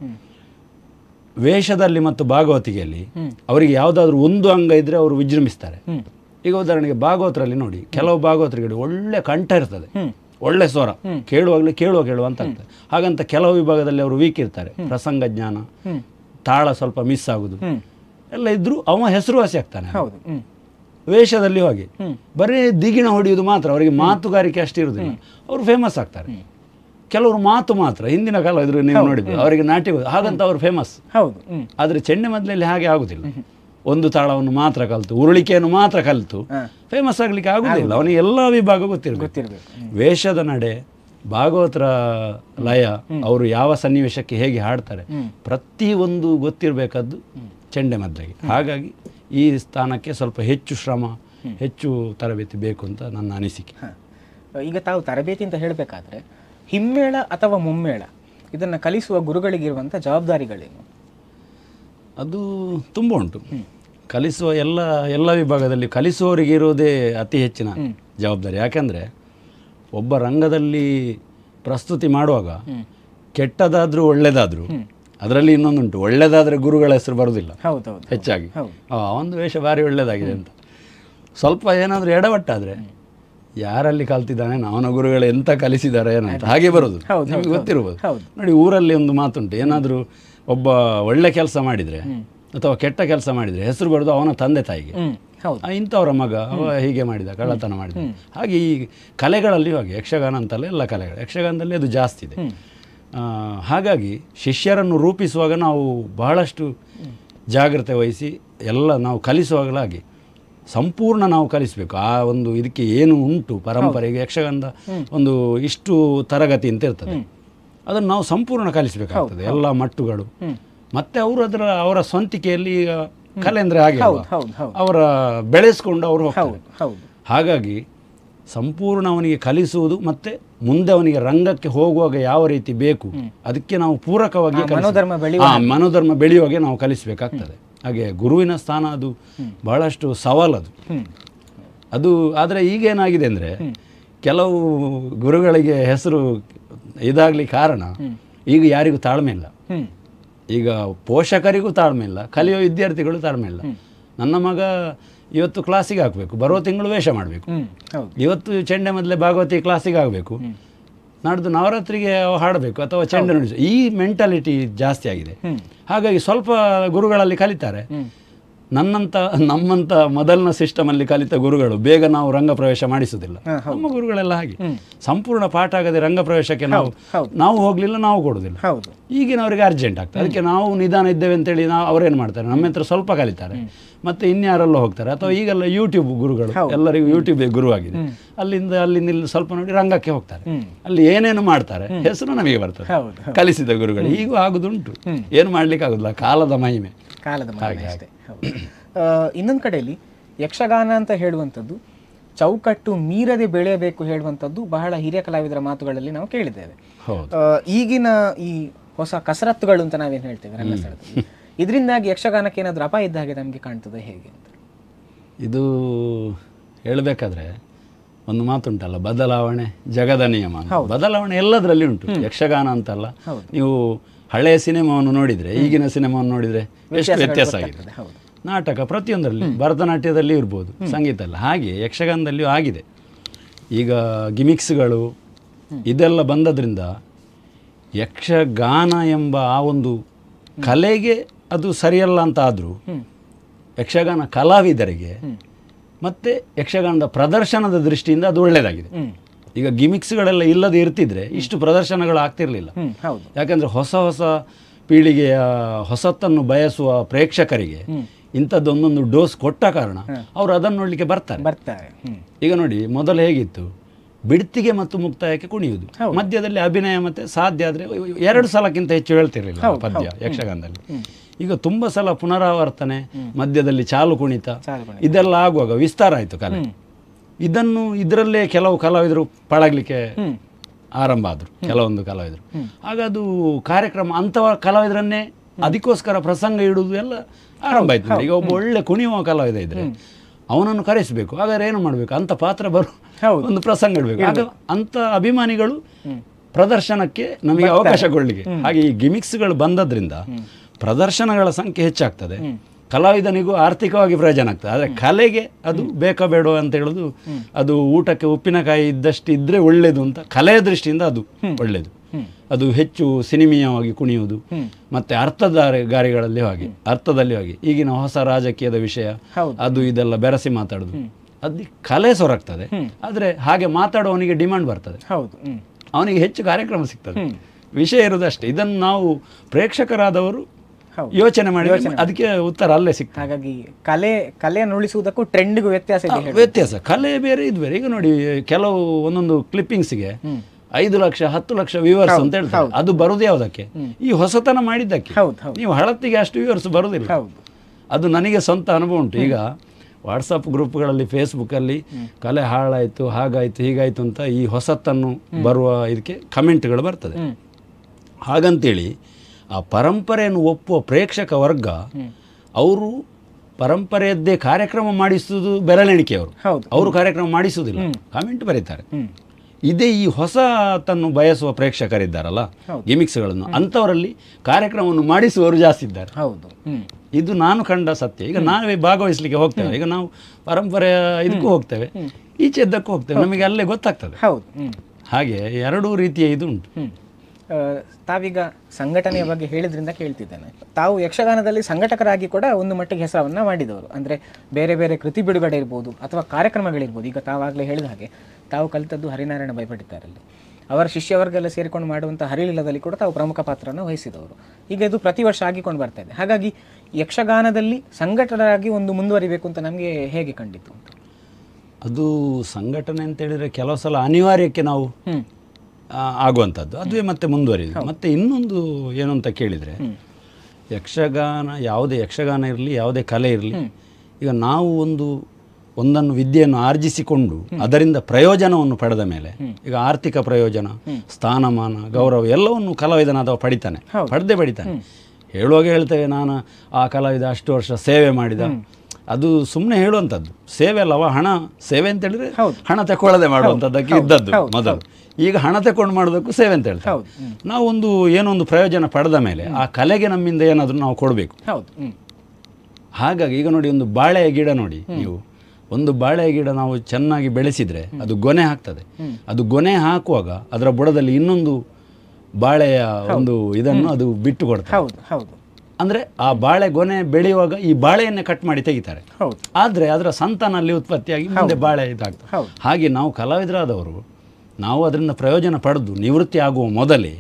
ವೇಷದಲ್ಲಿ ಮತ್ತು ಭಾಗವತಿಗೆಯಲ್ಲಿ ಅವರಿಗೆ ಯಾವುದಾದ್ರೂ ಒಂದು ಅಂಗ ಇದ್ರೆ ಅವರು ವಿಜೃಂಭಿಸ್ತಾರೆ. ಈಗ ಉದಾಹರಣೆಗೆ ಭಾಗವತರಲ್ಲಿ ನೋಡಿ ಕೆಲವು ಭಾಗವತರಿಗೆ ಒಳ್ಳೆ ಕಂಠ ಇರ್ತದೆ. ಒಳ್ಳೆ ಸ್ವರ. ಕೇಳುವಾಗಲೇ ಕೇಳುವ ಕೇಳುವ ಅಂತ ಆಗ್ತದೆ. ಹಾಗಂತ ಕೆಲವು ವಿಭಾಗದಲ್ಲಿ ಅವರು ವೀಕ್ ಇರ್ತಾರೆ. ಪ್ರಸಂಗ ಜ್ಞಾನ ತಾಳ ಸ್ವಲ್ಪ ಮಿಸ್ ಆಗುದು. ಎಲ್ಲ ಇದ್ರೂ ಅವ ಹೆಸರುವಾಸಿ ಆಗ್ತಾನೆ. ವೇಷದಲ್ಲಿ ಹೋಗಿ. ಬರೀ ದಿಗಿಣ ಹೊಡೆಯುವುದು ಮಾತ್ರ ಅವರಿಗೆ ಮಾತುಗಾರಿಕೆ ಅಷ್ಟು ಇರುವುದಿಲ್ಲ. ಅವರು ಫೇಮಸ್ ಆಗ್ತಾರೆ. ಕೆಲವರು ಮಾತು ಮಾತ್ರ ಹಿಂದಿನ ಕಾಲ ಇದ್ರು ನೀವು ನೋಡಿದ್ವಿ ಅವರಿಗೆ ನಾಟ್ಯ ಹಾಗಂತ ಅವರು ಫೇಮಸ್ ಹೌದು. ಆದರೆ ಚೆಂಡೆ ಮೊದಲಲ್ಲಿ ಹಾಗೆ ಆಗುದಿಲ್ಲ. ಒಂದು ತಾಳವನ್ನು ಮಾತ್ರ ಕಲಿತು ಉರುಳಿಕೆಯನ್ನು ಮಾತ್ರ ಕಲಿತು ಫೇಮಸ್ ಆಗ್ಲಿಕ್ಕೆ ಆಗುದಿಲ್ಲ. ಅವನಿಗೆ ಎಲ್ಲ ವಿಭಾಗ ಗೊತ್ತಿರಬೇಕು. ಗೊತ್ತಿರ್ಬೇಕು. ವೇಷದ ನಡೆ ಭಾಗವತರ ಲಯ ಅವರು ಯಾವ ಸನ್ನಿವೇಶಕ್ಕೆ ಹೇಗೆ ಹಾಡ್ತಾರೆ ಪ್ರತಿಯೊಂದು ಗೊತ್ತಿರಬೇಕಾದ್ದು ಚೆಂಡೆ ಮದ್ದಲೆಗೆ ಹಾಗಾಗಿ ಈ ಸ್ಥಾನಕ್ಕೆ ಸ್ವಲ್ಪ ಹೆಚ್ಚು ಶ್ರಮ ಹೆಚ್ಚು ತರಬೇತಿ ಬೇಕು ಅಂತ ನನ್ನ ಅನಿಸಿಕೆ. ಈಗ ತಾವು ತರಬೇತಿ ಅಂತ ಹೇಳಬೇಕಾದ್ರೆ ಹಿಮ್ಮೇಳ ಅಥವಾ ಮುಮ್ಮೇಳ ಇದನ್ನು ಕಲಿಸುವ ಗುರುಗಳಿಗಿರುವಂಥ ಜವಾಬ್ದಾರಿಗಳೇನು? ಅದು ತುಂಬ ಉಂಟು. ಕಲಿಸುವ ಎಲ್ಲ ಎಲ್ಲ ವಿಭಾಗದಲ್ಲಿ ಕಲಿಸುವವರಿಗೆ ಇರೋದೇ ಅತಿ ಹೆಚ್ಚಿನ ಜವಾಬ್ದಾರಿ. ಯಾಕೆಂದರೆ ಒಬ್ಬ ರಂಗದಲ್ಲಿ ಪ್ರಸ್ತುತಿ ಮಾಡುವಾಗ ಕೆಟ್ಟದಾದರೂ ಒಳ್ಳೆಯದಾದರೂ ಅದರಲ್ಲಿ ಇನ್ನೊಂದುಂಟು. ಒಳ್ಳೆಯದಾದರೆ ಗುರುಗಳ ಹೆಸರು ಬರುವುದಿಲ್ಲ ಹೌದೌದು ಹೆಚ್ಚಾಗಿ. ಒಂದು ವೇಷ ಭಾರಿ ಒಳ್ಳೆಯದಾಗಿದೆ ಅಂತ. ಸ್ವಲ್ಪ ಏನಾದರೂ ಎಡವಟ್ಟಾದರೆ ಯಾರಲ್ಲಿ ಕಲ್ತಿದ್ದಾನೆ ಅವನ ಗುರುಗಳು ಎಂತ ಕಲಿಸಿದ್ದಾರೆ ಏನಂತ. ಹಾಗೆ ಬರೋದು. ನಿಮಗೆ ಗೊತ್ತಿರ್ಬೋದು ನೋಡಿ ಊರಲ್ಲಿ ಒಂದು ಮಾತುಂಟು. ಏನಾದರೂ ಒಬ್ಬ ಒಳ್ಳೆ ಕೆಲಸ ಮಾಡಿದರೆ ಅಥವಾ ಕೆಟ್ಟ ಕೆಲಸ ಮಾಡಿದರೆ ಹೆಸರು ಬರೋದು ಅವನ ತಂದೆ ತಾಯಿಗೆ. ಇಂಥವರ ಮಗ ಅವ ಹೀಗೆ ಮಾಡಿದ ಕಳ್ಳತನ ಮಾಡಿದ. ಹಾಗೆ ಈ ಕಲೆಗಳಲ್ಲಿ ಹಾಗೆ ಯಕ್ಷಗಾನ ಅಂತಲ್ಲ ಎಲ್ಲ ಕಲೆಗಳು. ಯಕ್ಷಗಾನದಲ್ಲಿ ಅದು ಜಾಸ್ತಿ ಇದೆ. ಹಾಗಾಗಿ ಶಿಷ್ಯರನ್ನು ರೂಪಿಸುವಾಗ ನಾವು ಬಹಳಷ್ಟು ಜಾಗ್ರತೆ ವಹಿಸಿ ಎಲ್ಲ ನಾವು ಕಲಿಸುವಾಗಲಾಗಿ ಸಂಪೂರ್ಣ ನಾವು ಕಲಿಸಬೇಕು. ಆ ಒಂದು ಇದಕ್ಕೆ ಏನು ಉಂಟು ಪರಂಪರೆಗೆ ಯಕ್ಷಗಂಧ ಒಂದು ಇಷ್ಟು ತರಗತಿ ಅಂತ ಇರ್ತದೆ. ಅದನ್ನು ನಾವು ಸಂಪೂರ್ಣ ಕಲಿಸಬೇಕಾಗ್ತದೆ. ಎಲ್ಲ ಮಟ್ಟುಗಳು. ಮತ್ತೆ ಅವರು ಅದರ ಅವರ ಸ್ವಂತಿಕೆಯಲ್ಲಿ ಈಗ ಕಲೆ ಅಂದರೆ ಹಾಗೆ ಅವರ ಬೆಳೆಸ್ಕೊಂಡು ಅವರು ಹಾಗಾಗಿ ಸಂಪೂರ್ಣ ಅವನಿಗೆ ಕಲಿಸುವುದು ಮತ್ತೆ ಮುಂದೆ ಅವನಿಗೆ ರಂಗಕ್ಕೆ ಹೋಗುವಾಗ ಯಾವ ರೀತಿ ಬೇಕು ಅದಕ್ಕೆ ನಾವು ಪೂರಕವಾಗಿ ಮನೋಧರ್ಮ ಬೆಳೆಯುವ ಆ, ಮನೋಧರ್ಮ ಬೆಳೆಯುವಾಗೆ ನಾವು ಕಲಿಸಬೇಕಾಗ್ತದೆ. ಹಾಗೆ ಗುರುವಿನ ಸ್ಥಾನ ಅದು ಬಹಳಷ್ಟು ಸವಾಲದು ಅದು. ಅದು ಆದರೆ ಈಗೇನಾಗಿದೆ ಅಂದರೆ ಕೆಲವು ಗುರುಗಳಿಗೆ ಹೆಸರು ಇದಾಗಲಿ ಕಾರಣ ಈಗ ಯಾರಿಗೂ ತಾಳ್ಮೆ ಇಲ್ಲ. ಈಗ ಪೋಷಕರಿಗೂ ತಾಳ್ಮೆ ಇಲ್ಲ ಕಲಿಯೋ ವಿದ್ಯಾರ್ಥಿಗಳು ತಾಳ್ಮೆ ಇಲ್ಲ. ನನ್ನ ಮಗ ಇವತ್ತು ಕ್ಲಾಸಿಗೆ ಹಾಕಬೇಕು ಬರುವ ತಿಂಗಳು ವೇಷ ಮಾಡಬೇಕು. ಇವತ್ತು ಚೆಂಡೆ ಮೊದಲೇ ಭಾಗವತಿ ಕ್ಲಾಸಿಗೆ ಆಗಬೇಕು. ನಾಡ್ದು ನವರಾತ್ರಿಗೆ ಹಾಡಬೇಕು ಅಥವಾ ಚೆಂಡೆ ನುಡಿಸು. ಈ ಮೆಂಟಾಲಿಟಿ ಜಾಸ್ತಿ ಆಗಿದೆ. ಹಾಗಾಗಿ ಸ್ವಲ್ಪ ಗುರುಗಳಲ್ಲಿ ಕಲಿತಾರೆ. ನನ್ನಂತ ನಮ್ಮಂತ ಮೊದಲಿನ ಸಿಸ್ಟಮ್ ಅಲ್ಲಿ ಕಲಿತ ಗುರುಗಳು ಬೇಗ ನಾವು ರಂಗ ಪ್ರವೇಶ ಮಾಡಿಸುವುದಿಲ್ಲ. ನಮ್ಮ ಗುರುಗಳೆಲ್ಲ ಹಾಗೆ. ಸಂಪೂರ್ಣ ಪಾಠ ಆಗದೆ ರಂಗ ಪ್ರವೇಶಕ್ಕೆ ನಾವು ನಾವು ಹೋಗ್ಲಿಲ್ಲ ನಾವು ಕೊಡುದಿಲ್ಲ ಈಗಿನವರಿಗೆ ಅರ್ಜೆಂಟ್ ಆಗ್ತದೆ. ಅದಕ್ಕೆ ನಾವು ನಿಧಾನ ಇದ್ದೇವೆ ಅಂತೇಳಿ ನಾವು ಅವರೇನು ಮಾಡ್ತಾರೆ? ನಮ್ಮ ಹತ್ರ ಸ್ವಲ್ಪ ಕಲಿತಾರೆ. ಮತ್ತೆ ಇನ್ಯಾರೆಲ್ಲ ಹೋಗ್ತಾರೆ? ಅಥವಾ ಈಗೆಲ್ಲ ಯೂಟ್ಯೂಬ್ ಗುರುಗಳು ಎಲ್ಲರಿಗೂ ಯೂಟ್ಯೂಬ್ ಗುರುವಾಗಿದೆ ಅಲ್ಲಿಂದ ಅಲ್ಲಿಂದ ಇಲ್ಲಿ ಸ್ವಲ್ಪ ನೋಡಿ ರಂಗಕ್ಕೆ ಹೋಗ್ತಾರೆ. ಅಲ್ಲಿ ಏನೇನು ಮಾಡ್ತಾರೆ? ಹೆಸರು ನಮಗೆ ಬರ್ತದೆ. ಕಲಿಸಿದ ಗುರುಗಳು. ಈಗೂ ಆಗುದುಂಟು. ಏನು ಮಾಡ್ಲಿಕ್ಕೆ ಆಗುದಿಲ್ಲ ಕಾಲದ ಮಹಿಮೆ. ಕಾಲದ ಮಹಿಮೆ ಅಷ್ಟೇ. ಹೌದು ಆ, ಇನ್ನೊಂದು ಕಡೆಯಲ್ಲಿ ಯಕ್ಷಗಾನ ಅಂತ ಹೇಳುವಂಥದ್ದು ಚೌಕಟ್ಟು ಮೀರದೆ ಬೆಳೆಯಬೇಕು ಹೇಳುವಂಥದ್ದು ಬಹಳ ಹಿರಿಯ ಕಲಾವಿದರ ಮಾತುಗಳಲ್ಲಿ ನಾವು ಕೇಳಿದ್ದೇವೆ. ಈಗಿನ ಈ ಹೊಸ ಕಸರತ್ತುಗಳು ಅಂತ ನಾವೇನು ಹೇಳ್ತೇವೆ ರಂಗಸ್ಥಳದಲ್ಲಿ ಇದರಿಂದಾಗಿ ಯಕ್ಷಗಾನಕ್ಕೆ ಏನಾದರೂ ಅಪಾಯ ಇದ್ದ ಹಾಗೆ ನಮಗೆ ಕಾಣ್ತದೆ ಹೇಗೆ ಅಂತ? ಇದು ಹೇಳಬೇಕಾದ್ರೆ ಒಂದು ಮಾತುಂಟಲ್ಲ ಬದಲಾವಣೆ ಜಗದ ನಿಯಮ. ಬದಲಾವಣೆ ಎಲ್ಲದರಲ್ಲಿ ಉಂಟು. ಯಕ್ಷಗಾನ ಅಂತಲ್ಲ. ನೀವು ಹಳೆಯ ಸಿನಿಮಾವನ್ನು ನೋಡಿದ್ರೆ ಈಗಿನ ಸಿನಿಮಾವನ್ನು ನೋಡಿದ್ರೆ ಎಷ್ಟು ವ್ಯತ್ಯಾಸ ಆಗಿದೆ? ಹೌದು. ನಾಟಕ ಪ್ರತಿಯೊಂದರಲ್ಲಿ ಭರತನಾಟ್ಯದಲ್ಲಿ ಇರ್ಬೋದು ಸಂಗೀತ ಅಲ್ಲ ಹಾಗೆ ಯಕ್ಷಗಾನದಲ್ಲಿಯೂ ಆಗಿದೆ. ಈಗ ಗಿಮಿಕ್ಸ್ಗಳು ಇದೆಲ್ಲ ಬಂದದ್ರಿಂದ ಯಕ್ಷಗಾನ ಎಂಬ ಆ ಒಂದು ಕಲೆಗೆ ಅದು ಸರಿಯಲ್ಲ ಅಂತ ಆದರೂ ಯಕ್ಷಗಾನ ಕಲಾವಿದರಿಗೆ ಮತ್ತು ಯಕ್ಷಗಾನದ ಪ್ರದರ್ಶನದ ದೃಷ್ಟಿಯಿಂದ ಅದು ಒಳ್ಳೆಯದಾಗಿದೆ. ಈಗ ಗಿಮಿಕ್ಸ್ಗಳೆಲ್ಲ ಇಲ್ಲದೆ ಇರ್ತಿದ್ರೆ ಇಷ್ಟು ಪ್ರದರ್ಶನಗಳು ಆಗ್ತಿರಲಿಲ್ಲ. ಯಾಕಂದರೆ ಹೊಸ ಹೊಸ ಪೀಳಿಗೆಯ ಹೊಸತನ್ನು ಬಯಸುವ ಪ್ರೇಕ್ಷಕರಿಗೆ ಇಂಥದ್ದೊಂದೊಂದು ಡೋಸ್ ಕೊಟ್ಟ ಕಾರಣ ಅವರು ಅದನ್ನು ನೋಡಲಿಕ್ಕೆ ಬರ್ತಾರೆ. ಬರ್ತಾರೆ. ಈಗ ನೋಡಿ ಮೊದಲು ಹೇಗಿತ್ತು? ಬಿಡ್ತಿಗೆ ಮತ್ತು ಮುಕ್ತಾಯಕ್ಕೆ ಕುಣಿಯುವುದು. ಮಧ್ಯದಲ್ಲಿ ಅಭಿನಯ ಮತ್ತೆ ಸಾಧ್ಯ ಆದ್ರೆ ಎರಡು ಸಲಕ್ಕಿಂತ ಹೆಚ್ಚು ಹೇಳ್ತಿರಲಿಲ್ಲ ಪದ್ಯ ಯಕ್ಷಗಾನದಲ್ಲಿ. ಈಗ ತುಂಬಾ ಸಲ ಪುನರಾವರ್ತನೆ ಮಧ್ಯದಲ್ಲಿ ಚಾಲು ಕುಣಿತ. ಇದೆಲ್ಲ ಆಗುವಾಗ ವಿಸ್ತಾರ ಆಯಿತು ಕಲೆ. ಇದನ್ನು ಇದರಲ್ಲೇ ಕೆಲವು ಕಲಾವಿದರು ಪಳಗಲಿಕ್ಕೆ ಆರಂಭ ಆದರು ಕೆಲವೊಂದು ಕಲಾವಿದರು. ಆಗ ಅದು ಕಾರ್ಯಕ್ರಮ ಅಂಥವ ಕಲಾವಿದರನ್ನೇ ಅದಕ್ಕೋಸ್ಕರ ಪ್ರಸಂಗ ಇಡುವುದು ಎಲ್ಲ ಆರಂಭ ಆಯ್ತು. ಈಗ ಒಬ್ಬ ಒಳ್ಳೆ ಕುಣಿಯುವ ಕಲಾವಿದ ಇದ್ರೆ ಅವನನ್ನು ಕರೆಸಬೇಕು. ಹಾಗಾದ್ರೆ ಏನು ಮಾಡಬೇಕು? ಅಂತ ಪಾತ್ರ ಬರು. ಒಂದು ಪ್ರಸಂಗ ಇಡಬೇಕು. ಆಗ ಅಂತ ಅಭಿಮಾನಿಗಳು ಪ್ರದರ್ಶನಕ್ಕೆ ನಮಗೆ ಅವಕಾಶ ಕೊಡಲಿಕ್ಕೆ. ಹಾಗೆ ಈ ಗಿಮಿಕ್ಸ್ಗಳು ಬಂದದ್ರಿಂದ ಪ್ರದರ್ಶನಗಳ ಸಂಖ್ಯೆ ಹೆಚ್ಚಾಗ್ತದೆ. ಕಲಾವಿದನಿಗೂ ಆರ್ಥಿಕವಾಗಿ ಪ್ರಯೋಜನ ಆಗ್ತದೆ. ಆದರೆ ಕಲೆಗೆ ಅದು ಬೇಕಾ ಬೇಡೋ ಅಂತ ಹೇಳೋದು ಅದು ಊಟಕ್ಕೆ ಉಪ್ಪಿನಕಾಯಿ ಇದ್ದಷ್ಟು ಇದ್ರೆ ಒಳ್ಳೇದು ಅಂತ ಕಲೆಯ ದೃಷ್ಟಿಯಿಂದ ಅದು ಒಳ್ಳೇದು. ಅದು ಹೆಚ್ಚು ಸಿನಿಮೀಯವಾಗಿ ಕುಣಿಯುವುದು ಮತ್ತೆ ಅರ್ಥದ ಗಾರಿಗಳಲ್ಲಿ ಹಾಗೆ ಅರ್ಥದಲ್ಲಿ ಹಾಗೆ. ಈಗಿನ ಹೊಸ ರಾಜಕೀಯದ ವಿಷಯ ಅದು ಇದೆಲ್ಲ ಬೆರೆಸಿ ಮಾತಾಡೋದು. ಅದು ಕಲೆ ಸೊರಗ್ತದೆ. ಆದರೆ ಹಾಗೆ ಮಾತಾಡುವವನಿಗೆ ಡಿಮ್ಯಾಂಡ್ ಬರ್ತದೆ. ಹೌದು. ಅವನಿಗೆ ಹೆಚ್ಚು ಕಾರ್ಯಕ್ರಮ ಸಿಗ್ತದೆ. ವಿಷಯ ಇರೋದಷ್ಟೇ. ಇದನ್ನು ನಾವು ಪ್ರೇಕ್ಷಕರಾದವರು. ಯೋಚನೆ ಮಾಡಿ ಅದಕ್ಕೆ ಉತ್ತರ ಅಲ್ಲೇ ಸಿಗ್ತದೆ. ಹಾಗಾಗಿ ಕಲೆ ಕಲೆಯನ್ನು ಉಳಿಸುವುದಕ್ಕೂ ಟ್ರೆಂಡ್ಗೂ ವ್ಯತ್ಯಾಸ. ವ್ಯತ್ಯಾಸ. ಕಲೆ ಬೇರೆ ಇದು ಬೇರೆ ಈಗ ನೋಡಿ ಕೆಲವು ಒಂದೊಂದು ಕ್ಲಿಪ್ಪಿಂಗ್ಸ್ಗೆ ಐದು ಲಕ್ಷ ಹತ್ತು ಲಕ್ಷ ವ್ಯೂವರ್ಸ್ ಅಂತ ಹೇಳ್ತಾರೆ. ಅದು ಬರುದು ಯಾವುದಕ್ಕೆ? ಈ ಹೊಸತನ ಮಾಡಿದ್ದಕ್ಕೆ. ನೀವು ಹಳತ್ತಿಗೆ ಅಷ್ಟು ವ್ಯೂವರ್ಸ್ ಬರುದಿಲ್ಲ. ಅದು ನನಗೆ ಸ್ವಂತ ಅನುಭವ ಉಂಟು. ಈಗ ವಾಟ್ಸಪ್ ಗ್ರೂಪ್ಗಳಲ್ಲಿ ಫೇಸ್ಬುಕ್ಕಲ್ಲಿ ಕಲೆ ಹಾಳಾಯಿತು ಹಾಗಾಯಿತು ಹೀಗಾಯಿತು ಅಂತ ಈ ಹೊಸತನ್ನು ಬರುವ ಇದಕ್ಕೆ ಕಮೆಂಟ್ಗಳು ಬರ್ತದೆ. ಹಾಗಂತೇಳಿ ಆ ಪರಂಪರೆಯನ್ನು ಒಪ್ಪುವ ಪ್ರೇಕ್ಷಕ ವರ್ಗ ಅವರು ಪರಂಪರೆಯದ್ದೇ ಕಾರ್ಯಕ್ರಮ ಮಾಡಿಸುವುದು ಬೆರಳೆಣಿಕೆಯವರು. ಅವರು ಕಾರ್ಯಕ್ರಮ ಮಾಡಿಸುವುದಿಲ್ಲ. ಕಾಮೆಂಟ್ ಬರೀತಾರೆ. ಇದೇ ಈ ಹೊಸ ತನ್ನು ಬಯಸುವ ಪ್ರೇಕ್ಷಕರಿದ್ದಾರಲ್ಲ ಗಿಮಿಕ್ಸ್ಗಳನ್ನು ಅಂಥವರಲ್ಲಿ ಕಾರ್ಯಕ್ರಮವನ್ನು ಮಾಡಿಸುವವರು ಜಾಸ್ತಿ ಇದ್ದಾರೆ. ಹೌದು. ಇದು ನಾನು ಕಂಡ ಸತ್ಯ. ಈಗ ನಾವೇ ಭಾಗವಹಿಸಲಿಕ್ಕೆ ಹೋಗ್ತೇವೆ. ಈಗ ನಾವು ಪರಂಪರೆಯ ಇದಕ್ಕೂ ಹೋಗ್ತೇವೆ. ಈಚೆದ್ದಕ್ಕೂ ಹೋಗ್ತೇವೆ. ನಮಗೆ ಅಲ್ಲೇ ಗೊತ್ತಾಗ್ತದೆ. ಹೌದು. ಹಾಗೆ ಎರಡೂ ರೀತಿಯ ಇದು ಉಂಟು ತಾವೀಗ ಸಂಘಟನೆಯ ಬಗ್ಗೆ ಹೇಳಿದ್ರಿಂದ ಕೇಳ್ತಿದ್ದೇನೆ. ತಾವು ಯಕ್ಷಗಾನದಲ್ಲಿ ಸಂಘಟಕರಾಗಿ ಕೂಡ ಒಂದು ಮಟ್ಟಿಗೆ ಹೆಸರನ್ನು ಮಾಡಿದವರು. ಅಂದ್ರೆ ಬೇರೆ ಬೇರೆ ಕೃತಿ ಬಿಡುಗಡೆ ಇರ್ಬೋದು ಅಥವಾ ಕಾರ್ಯಕ್ರಮಗಳಿರ್ಬೋದು. ಈಗ ತಾವಾಗಲೇ ಹೇಳಿದ ಹಾಗೆ ತಾವು ಕಲಿತದ್ದು ಹರಿನಾರಾಯಣ ಭಯಪಟ್ಟಿದ್ದಾರಲ್ಲಿ. ಅವರ ಶಿಷ್ಯವರ್ಗೆಲ್ಲ ಸೇರಿಕೊಂಡು ಮಾಡುವಂಥ ಹರಿಲೀಲದಲ್ಲಿ ಕೂಡ ತಾವು ಪ್ರಮುಖ ಪಾತ್ರವನ್ನು ವಹಿಸಿದವರು. ಈಗ ಇದು ಪ್ರತಿ ವರ್ಷ ಆಗಿಕೊಂಡು ಬರ್ತಾ ಇದೆ. ಹಾಗಾಗಿ ಯಕ್ಷಗಾನದಲ್ಲಿ ಸಂಘಟಕರಾಗಿ ಒಂದು ಮುಂದುವರಿಬೇಕು ಅಂತ ನಮಗೆ ಹೇಗೆ ಕಂಡಿತು? ಅದು ಸಂಘಟನೆ ಅಂತ ಹೇಳಿದ್ರೆ ಕೆಲವು ಸಲ ಅನಿವಾರ್ಯಕ್ಕೆ ನಾವು ಆಗುವಂಥದ್ದು. ಅದುವೇ ಮತ್ತೆ ಮುಂದುವರಿದೆ ಮತ್ತೆ ಇನ್ನೊಂದು ಏನು ಅಂತ ಕೇಳಿದರೆ ಯಕ್ಷಗಾನ ಯಾವುದೇ ಯಕ್ಷಗಾನ ಇರಲಿ ಯಾವುದೇ ಕಲೆ ಇರಲಿ ಈಗ ನಾವು ಒಂದು ಒಂದನ್ನು ವಿದ್ಯೆಯನ್ನು ಆರ್ಜಿಸಿಕೊಂಡು ಅದರಿಂದ ಪ್ರಯೋಜನವನ್ನು ಪಡೆದ ಮೇಲೆ ಈಗ ಆರ್ಥಿಕ ಪ್ರಯೋಜನ ಸ್ಥಾನಮಾನ ಗೌರವ ಎಲ್ಲವನ್ನು ಕಲಾವಿದನಾದವ ಪಡಿತಾನೆ. ಪಡೆದೇ ಪಡಿತಾನೆ. ಹೇಳುವಾಗ ಹೇಳ್ತೇವೆ ನಾನು ಆ ಕಲಾವಿದ ಅಷ್ಟು ವರ್ಷ ಸೇವೆ ಮಾಡಿದ. ಅದು ಸುಮ್ಮನೆ ಹೇಳುವಂಥದ್ದು. ಸೇವೆ ಅಲ್ಲವ ಹಣ? ಸೇವೆ ಅಂತ ಹೇಳಿದ್ರೆ ಹಣ ತಗೊಳ್ಳದೆ ಮಾಡುವಂಥದ್ದಕ್ಕೆ ಇದ್ದದ್ದು ಮೊದಲು. ಈಗ ಹಣ ತಕೊಂಡು ಮಾಡೋದಕ್ಕೂ ಸೇವೆ ಅಂತ ಹೇಳ್ತಾರೆ. ಹ್ಮ್. ನಾವು ಒಂದು ಏನೋ ಒಂದು ಪ್ರಯೋಜನ ಪಡೆದ ಮೇಲೆ ಆ ಕಲೆಗೆ ನಮ್ಮಿಂದ ಏನಾದರೂ ನಾವು ಕೊಡಬೇಕು. ಹಾಗಾಗಿ ಈಗ ನೋಡಿ ಒಂದು ಬಾಳೆಯ ಗಿಡ ನೋಡಿ ನೀವು. ಒಂದು ಬಾಳೆ ಗಿಡ ನಾವು ಚೆನ್ನಾಗಿ ಬೆಳೆಸಿದರೆ ಅದು ಗೊನೆ ಹಾಕ್ತದೆ ಅದು ಗೊನೆ ಹಾಕುವಾಗ ಅದರ ಬುಡದಲ್ಲಿ ಇನ್ನೊಂದು ಬಾಳೆಯ ಒಂದು ಇದನ್ನು ಅದು ಬಿಟ್ಟು ಕೊಡ್ತದೆ. ಹೌದು. ಹೌದು. ಅಂದರೆ ಆ ಬಾಳೆಗೊನೆ ಬೆಳೆಯುವಾಗ ಈ ಬಾಳೆಯನ್ನೇ ಕಟ್ ಮಾಡಿ ತೆಗಿತಾರೆ. ಆದರೆ ಅದರ ಸಂತಾನಲ್ಲಿ ಉತ್ಪತ್ತಿಯಾಗಿ ಮುಂದೆ ಬಾಳೆ ಇದಾಗ್ತದೆ. ಹಾಗೆ ನಾವು ಕಲಾವಿದರಾದವರು ನಾವು ಅದರಿಂದ ಪ್ರಯೋಜನ ಪಡೆದು ನಿವೃತ್ತಿ ಆಗುವ ಮೊದಲೇ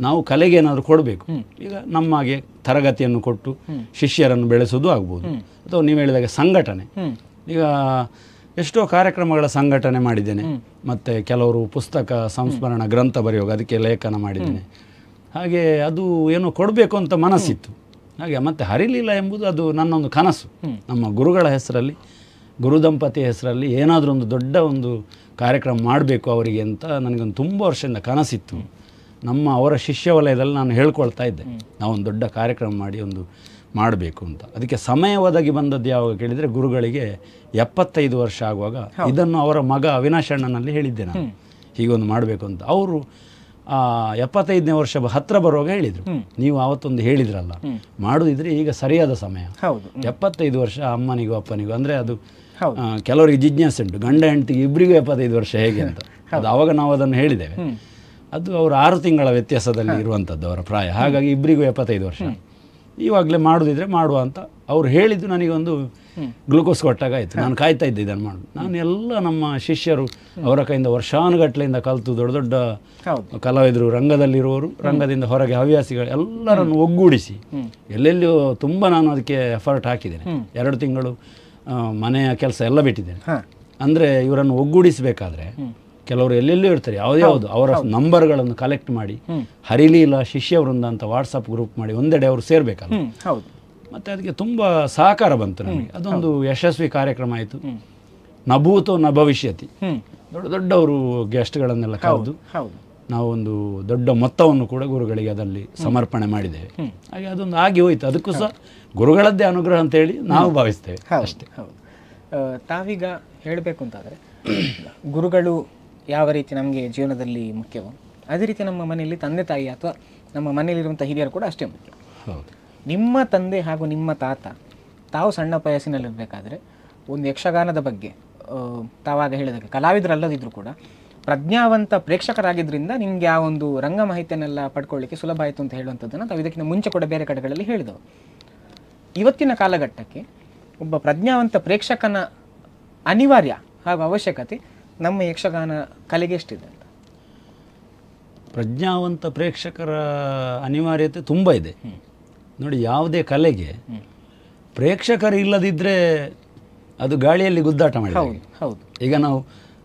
ನಾವು ಕಲೆಗೆ ಏನಾದರೂ ಕೊಡಬೇಕು. ಈಗ ನಮ್ಮಾಗೆ ತರಗತಿಯನ್ನು ಕೊಟ್ಟು ಶಿಷ್ಯರನ್ನು ಬೆಳೆಸೋದು ಆಗ್ಬೋದು. ಅಥವಾ ನೀವು ಹೇಳಿದಾಗ ಸಂಘಟನೆ. ಈಗ ಎಷ್ಟೋ ಕಾರ್ಯಕ್ರಮಗಳ ಸಂಘಟನೆ ಮಾಡಿದ್ದೇನೆ. ಮತ್ತು ಕೆಲವರು ಪುಸ್ತಕ ಸಂಸ್ಮರಣ ಗ್ರಂಥ ಬರೆಯುವಾಗ ಅದಕ್ಕೆ ಲೇಖನ ಮಾಡಿದ್ದೇನೆ. ಹಾಗೆ ಅದು ಏನೋ ಕೊಡಬೇಕು ಅಂತ ಮನಸ್ಸಿತ್ತು. ಹಾಗೆ ಮತ್ತೆ ಹರಿಲಿಲ್ಲ ಎಂಬುದು ಅದು ನನ್ನೊಂದು ಕನಸು. ನಮ್ಮ ಗುರುಗಳ ಹೆಸರಲ್ಲಿ ಗುರು ದಂಪತಿ ಹೆಸರಲ್ಲಿ ಏನಾದರೂ ಒಂದು ದೊಡ್ಡ ಒಂದು ಕಾರ್ಯಕ್ರಮ ಮಾಡಬೇಕು ಅವರಿಗೆ ಅಂತ ನನಗೊಂದು ತುಂಬ ವರ್ಷದಿಂದ ಕನಸಿತ್ತು. ನಮ್ಮ ಅವರ ಶಿಷ್ಯ ವಲಯದಲ್ಲಿ ನಾನು ಹೇಳ್ಕೊಳ್ತಾ ಇದ್ದೆ. ನಾವೊಂದು ದೊಡ್ಡ ಕಾರ್ಯಕ್ರಮ ಮಾಡಿ ಒಂದು ಮಾಡಬೇಕು ಅಂತ. ಅದಕ್ಕೆ ಸಮಯ ಒದಗಿ ಬಂದದ್ದು ಯಾವಾಗ ಕೇಳಿದರೆ ಗುರುಗಳಿಗೆ ಎಪ್ಪತ್ತೈದು ವರ್ಷ ಆಗುವಾಗ ಇದನ್ನು ಅವರ ಮಗ ಅವಿನಾಶಣ್ಣನಲ್ಲಿ ಹೇಳಿದ್ದೆ ನಾನು. ಹೀಗೊಂದು ಮಾಡಬೇಕು ಅಂತ. ಅವರು ಎಪ್ಪತ್ತೈದನೇ ವರ್ಷ ಹತ್ರ ಬರುವಾಗ ಹೇಳಿದ್ರು. ನೀವು ಆವತ್ತೊಂದು ಹೇಳಿದ್ರಲ್ಲ. ಮಾಡುದಿದ್ರೆ ಈಗ ಸರಿಯಾದ ಸಮಯ. ಎಪ್ಪತ್ತೈದು ವರ್ಷ ಅಮ್ಮನಿಗೂ ಅಪ್ಪನಿಗೂ ಅಂದ್ರೆ ಅದು. ಕೆಲವರಿಗೆ ಜಿಜ್ಞಾಸೆ ಉಂಟು. ಗಂಡ ಹೆಂಡತಿಗೆ ಇಬ್ಬರಿಗೂ ಎಪ್ಪತ್ತೈದು ವರ್ಷ ಹೇಗೆ ಅಂತ. ಅದು ಅವಾಗ ನಾವು ಅದನ್ನು ಹೇಳಿದ್ದೇವೆ. ಅದು ಅವರು ಆರು ತಿಂಗಳ ವ್ಯತ್ಯಾಸದಲ್ಲಿ ಇರುವಂತದ್ದು ಅವರ ಪ್ರಾಯ. ಹಾಗಾಗಿ ಇಬ್ಬರಿಗೂ ಎಪ್ಪತ್ತೈದು ವರ್ಷ. ಇವಾಗಲೇ ಮಾಡೋದಿದ್ರೆ ಮಾಡುವ ಅಂತ ಅವ್ರು ಹೇಳಿದ್ದು ನನಗೊಂದು ಗ್ಲುಕೋಸ್ ಕೊಟ್ಟಾಗ ಆಯಿತು. ನಾನು ಕಾಯ್ತಾ ಇದ್ದೆ ಇದನ್ನು ಮಾಡಿ ನಾನು ಎಲ್ಲ ನಮ್ಮ ಶಿಷ್ಯರು ಅವರ ಕೈಯಿಂದ ವರ್ಷಾನುಗಟ್ಲೆಯಿಂದ ಕಲಿತು ದೊಡ್ಡ ದೊಡ್ಡ ಕಲಾವಿದರು ರಂಗದಲ್ಲಿರುವವರು ರಂಗದಿಂದ ಹೊರಗೆ ಹವ್ಯಾಸಿಗಳು ಎಲ್ಲರನ್ನು ಒಗ್ಗೂಡಿಸಿ ಎಲ್ಲೆಲ್ಲಿಯೂ ತುಂಬ ನಾನು ಅದಕ್ಕೆ ಎಫರ್ಟ್ ಹಾಕಿದ್ದೇನೆ. ಎರಡು ತಿಂಗಳು ಮನೆಯ ಕೆಲಸ ಎಲ್ಲ ಬಿಟ್ಟಿದ್ದೇನೆ. ಅಂದರೆ ಇವರನ್ನು ಒಗ್ಗೂಡಿಸಬೇಕಾದ್ರೆ ಕೆಲವರು ಎಲ್ಲೆಲ್ಲೂ ಇರ್ತಾರೆ ಯಾವುದ್ಯಾವುದು ಅವರ ನಂಬರ್ಗಳನ್ನು ಕಲೆಕ್ಟ್ ಮಾಡಿ ಹರಿಲೀಲ ಶಿಷ್ಯ ವೃಂದ ಅಂತ ವಾಟ್ಸಪ್ ಗ್ರೂಪ್ ಮಾಡಿ ಒಂದೆಡೆ ಅವರು ಸೇರಬೇಕಲ್ಲ ಮತ್ತು ಅದಕ್ಕೆ ತುಂಬ ಸಹಕಾರ ಬಂತು ನಮಗೆ. ಅದೊಂದು ಯಶಸ್ವಿ ಕಾರ್ಯಕ್ರಮ ಆಯಿತು. ನಭೂತೋ ನ ಭವಿಷ್ಯತಿ. ದೊಡ್ಡ ದೊಡ್ಡವರು ಗೆಸ್ಟ್ಗಳನ್ನೆಲ್ಲ ಕರೆದು ನಾವೊಂದು ದೊಡ್ಡ ಮೊತ್ತವನ್ನು ಕೂಡ ಗುರುಗಳಿಗೆ ಅದರಲ್ಲಿ ಸಮರ್ಪಣೆ ಮಾಡಿದ್ದೇವೆ. ಹಾಗೆ ಅದೊಂದು ಆಗಿ ಹೋಯಿತು. ಅದಕ್ಕೂ ಸಹ ಗುರುಗಳದ್ದೇ ಅನುಗ್ರಹ ಅಂತೇಳಿ ನಾವು ಭಾವಿಸ್ತೇವೆ ಅಷ್ಟೇ. ಹೌದು. ತಾವೀಗ ಹೇಳಬೇಕು ಅಂತಾದರೆ ಗುರುಗಳು ಯಾವ ರೀತಿ ನಮಗೆ ಜೀವನದಲ್ಲಿ ಮುಖ್ಯವೋ ಅದೇ ರೀತಿ ನಮ್ಮ ಮನೆಯಲ್ಲಿ ತಂದೆ ತಾಯಿ ಅಥವಾ ನಮ್ಮ ಮನೆಯಲ್ಲಿರುವಂಥ ಹಿರಿಯರು ಕೂಡ ಅಷ್ಟೇ ಮುಖ್ಯ. ನಿಮ್ಮ ತಂದೆ ಹಾಗೂ ನಿಮ್ಮ ತಾತ ತಾವು ಸಣ್ಣ ವಯಸ್ಸಿನಲ್ಲಿರಬೇಕಾದ್ರೆ ಒಂದು ಯಕ್ಷಗಾನದ ಬಗ್ಗೆ ತಾವಾಗ ಹೇಳಿದಾಗ ಕಲಾವಿದರಲ್ಲದಿದ್ದರೂ ಕೂಡ ಪ್ರಜ್ಞಾವಂತ ಪ್ರೇಕ್ಷಕರಾಗಿದ್ದರಿಂದ ನಿಮಗೆ ಆ ಒಂದು ರಂಗ ಮಾಹಿತಿಯನ್ನೆಲ್ಲ ಪಡ್ಕೊಳ್ಳಿಕ್ಕೆ ಸುಲಭ ಆಯಿತು ಅಂತ ಹೇಳುವಂಥದ್ದನ್ನು ತಾವು ಇದಕ್ಕಿಂತ ಮುಂಚೆ ಕೂಡ ಬೇರೆ ಕಡೆಗಳಲ್ಲಿ ಹೇಳಿದವು. ಇವತ್ತಿನ ಕಾಲಘಟ್ಟಕ್ಕೆ ಒಬ್ಬ ಪ್ರಜ್ಞಾವಂತ ಪ್ರೇಕ್ಷಕನ ಅನಿವಾರ್ಯ ಹಾಗೂ ಅವಶ್ಯಕತೆ ನಮ್ಮ ಯಕ್ಷಗಾನ ಕಲೆಗೆ ಎಷ್ಟಿದೆ ಅಂತ? ಪ್ರಜ್ಞಾವಂತ ಪ್ರೇಕ್ಷಕರ ಅನಿವಾರ್ಯತೆ ತುಂಬ ಇದೆ. ನೋಡಿ ಯಾವುದೇ ಕಲೆಗೆ ಪ್ರೇಕ್ಷಕರು ಇಲ್ಲದಿದ್ದರೆ ಅದು ಗಾಳಿಯಲ್ಲಿ ಗುದ್ದಾಟ ಮಾಡಿ ಹೌದು ಈಗ ನಾವು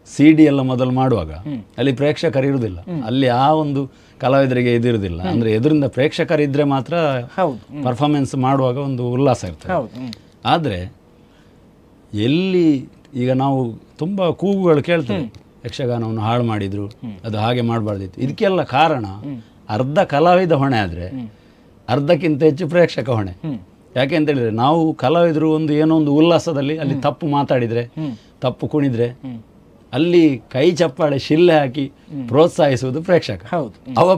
ಸಿ ಡಿ ಎಲ್ಲ ಮೊದಲು ಮಾಡುವಾಗ ಅಲ್ಲಿ ಪ್ರೇಕ್ಷಕರು ಇರುವುದಿಲ್ಲ ಅಲ್ಲಿ ಆ ಒಂದು ಕಲಾವಿದರಿಗೆ ಇದಿರುವುದಿಲ್ಲ ಅಂದರೆ ಎದುರಿಂದ ಪ್ರೇಕ್ಷಕರಿದ್ದರೆ ಮಾತ್ರ ಹೌದು ಪರ್ಫಾರ್ಮೆನ್ಸ್ ಮಾಡುವಾಗ ಒಂದು ಉಲ್ಲಾಸ ಇರ್ತದೆ. ಆದರೆ ಎಲ್ಲಿ ಈಗ ನಾವು ತುಂಬ ಕೂಗುಗಳು ಕೇಳ್ತವೆ ಯಕ್ಷಗಾನವನ್ನು ಹಾಳು ಮಾಡಿದ್ರು ಅದು ಹಾಗೆ ಮಾಡಬಾರ್ದಿತ್ತು. ಇದಕ್ಕೆಲ್ಲ ಕಾರಣ ಅರ್ಧ ಕಲಾವಿದ ಹೊಣೆ ಆದರೆ ಅರ್ಧಕ್ಕಿಂತ ಹೆಚ್ಚು ಪ್ರೇಕ್ಷಕ ಹೊಣೆ. ಯಾಕೆ ಅಂತ ಹೇಳಿದ್ರೆ ನಾವು ಕಲಾವಿದರು ಒಂದು ಏನೋ ಒಂದು ಉಲ್ಲಾಸದಲ್ಲಿ ಅಲ್ಲಿ ತಪ್ಪು ಮಾತಾಡಿದರೆ ತಪ್ಪು ಕುಣಿದ್ರೆ ಅಲ್ಲಿ ಕೈ ಚಪ್ಪಾಳೆ ಶಿಲ್ಲೆ ಹಾಕಿ ಪ್ರೋತ್ಸಾಹಿಸುವುದು ಪ್ರೇಕ್ಷಕ. ಹೌದು. ಅವ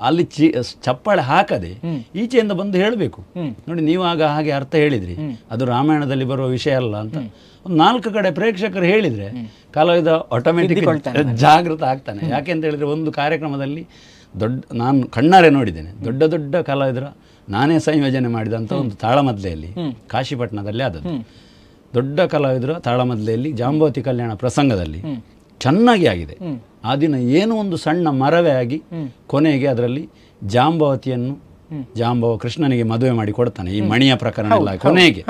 ಅಲ್ಲಿ ಚಿ ಚಪ್ಪಾಳೆ ಹಾಕದೆ ಈಚೆಯಿಂದ ಬಂದು ಹೇಳಬೇಕು. ನೋಡಿ ನೀವು ಆಗ ಹಾಗೆ ಅರ್ಥ ಹೇಳಿದ್ರಿ. ಅದು ರಾಮಾಯಣದಲ್ಲಿ ಬರುವ ವಿಷಯ ಅಲ್ಲ ಅಂತ. ಒಂದು ನಾಲ್ಕು ಕಡೆ ಪ್ರೇಕ್ಷಕರು ಹೇಳಿದರೆ ಕಲಾವಿದ ಆಟೋಮೆಟಿಕ್ ಜಾಗೃತ ಆಗ್ತಾನೆ. ಯಾಕೆ ಅಂತ ಹೇಳಿದ್ರೆ ಒಂದು ಕಾರ್ಯಕ್ರಮದಲ್ಲಿ ದೊಡ್ಡ ನಾನು ಕಣ್ಣಾರೆ ನೋಡಿದ್ದೇನೆ. ದೊಡ್ಡ ದೊಡ್ಡ ಕಲಾವಿದರ ನಾನೇ ಸಂಯೋಜನೆ ಮಾಡಿದಂಥ ಒಂದು ತಾಳಮದ್ಲೆಯಲ್ಲಿ ಕಾಶಿಪಟ್ಟಣದಲ್ಲಿ ಆದದ್ದು. ದೊಡ್ಡ ಕಲಾವಿದರ ತಾಳಮದ್ಲೆಯಲ್ಲಿ ಜಾಂಬವತಿ ಕಲ್ಯಾಣ ಪ್ರಸಂಗದಲ್ಲಿ ಚೆನ್ನಾಗಿ ಆಗಿದೆ. ಆ ದಿನ ಏನೋ ಒಂದು ಸಣ್ಣ ಮರವೇ ಆಗಿ ಕೊನೆಗೆ ಅದರಲ್ಲಿ ಜಾಂಬವತಿಯನ್ನು ಜಾಂಬವ ಕೃಷ್ಣನಿಗೆ ಮದುವೆ ಮಾಡಿ ಕೊಡ್ತಾನೆ. ಈ ಮಣಿಯ ಪ್ರಕರಣ ಎಲ್ಲ ಕೊನೆಗೆ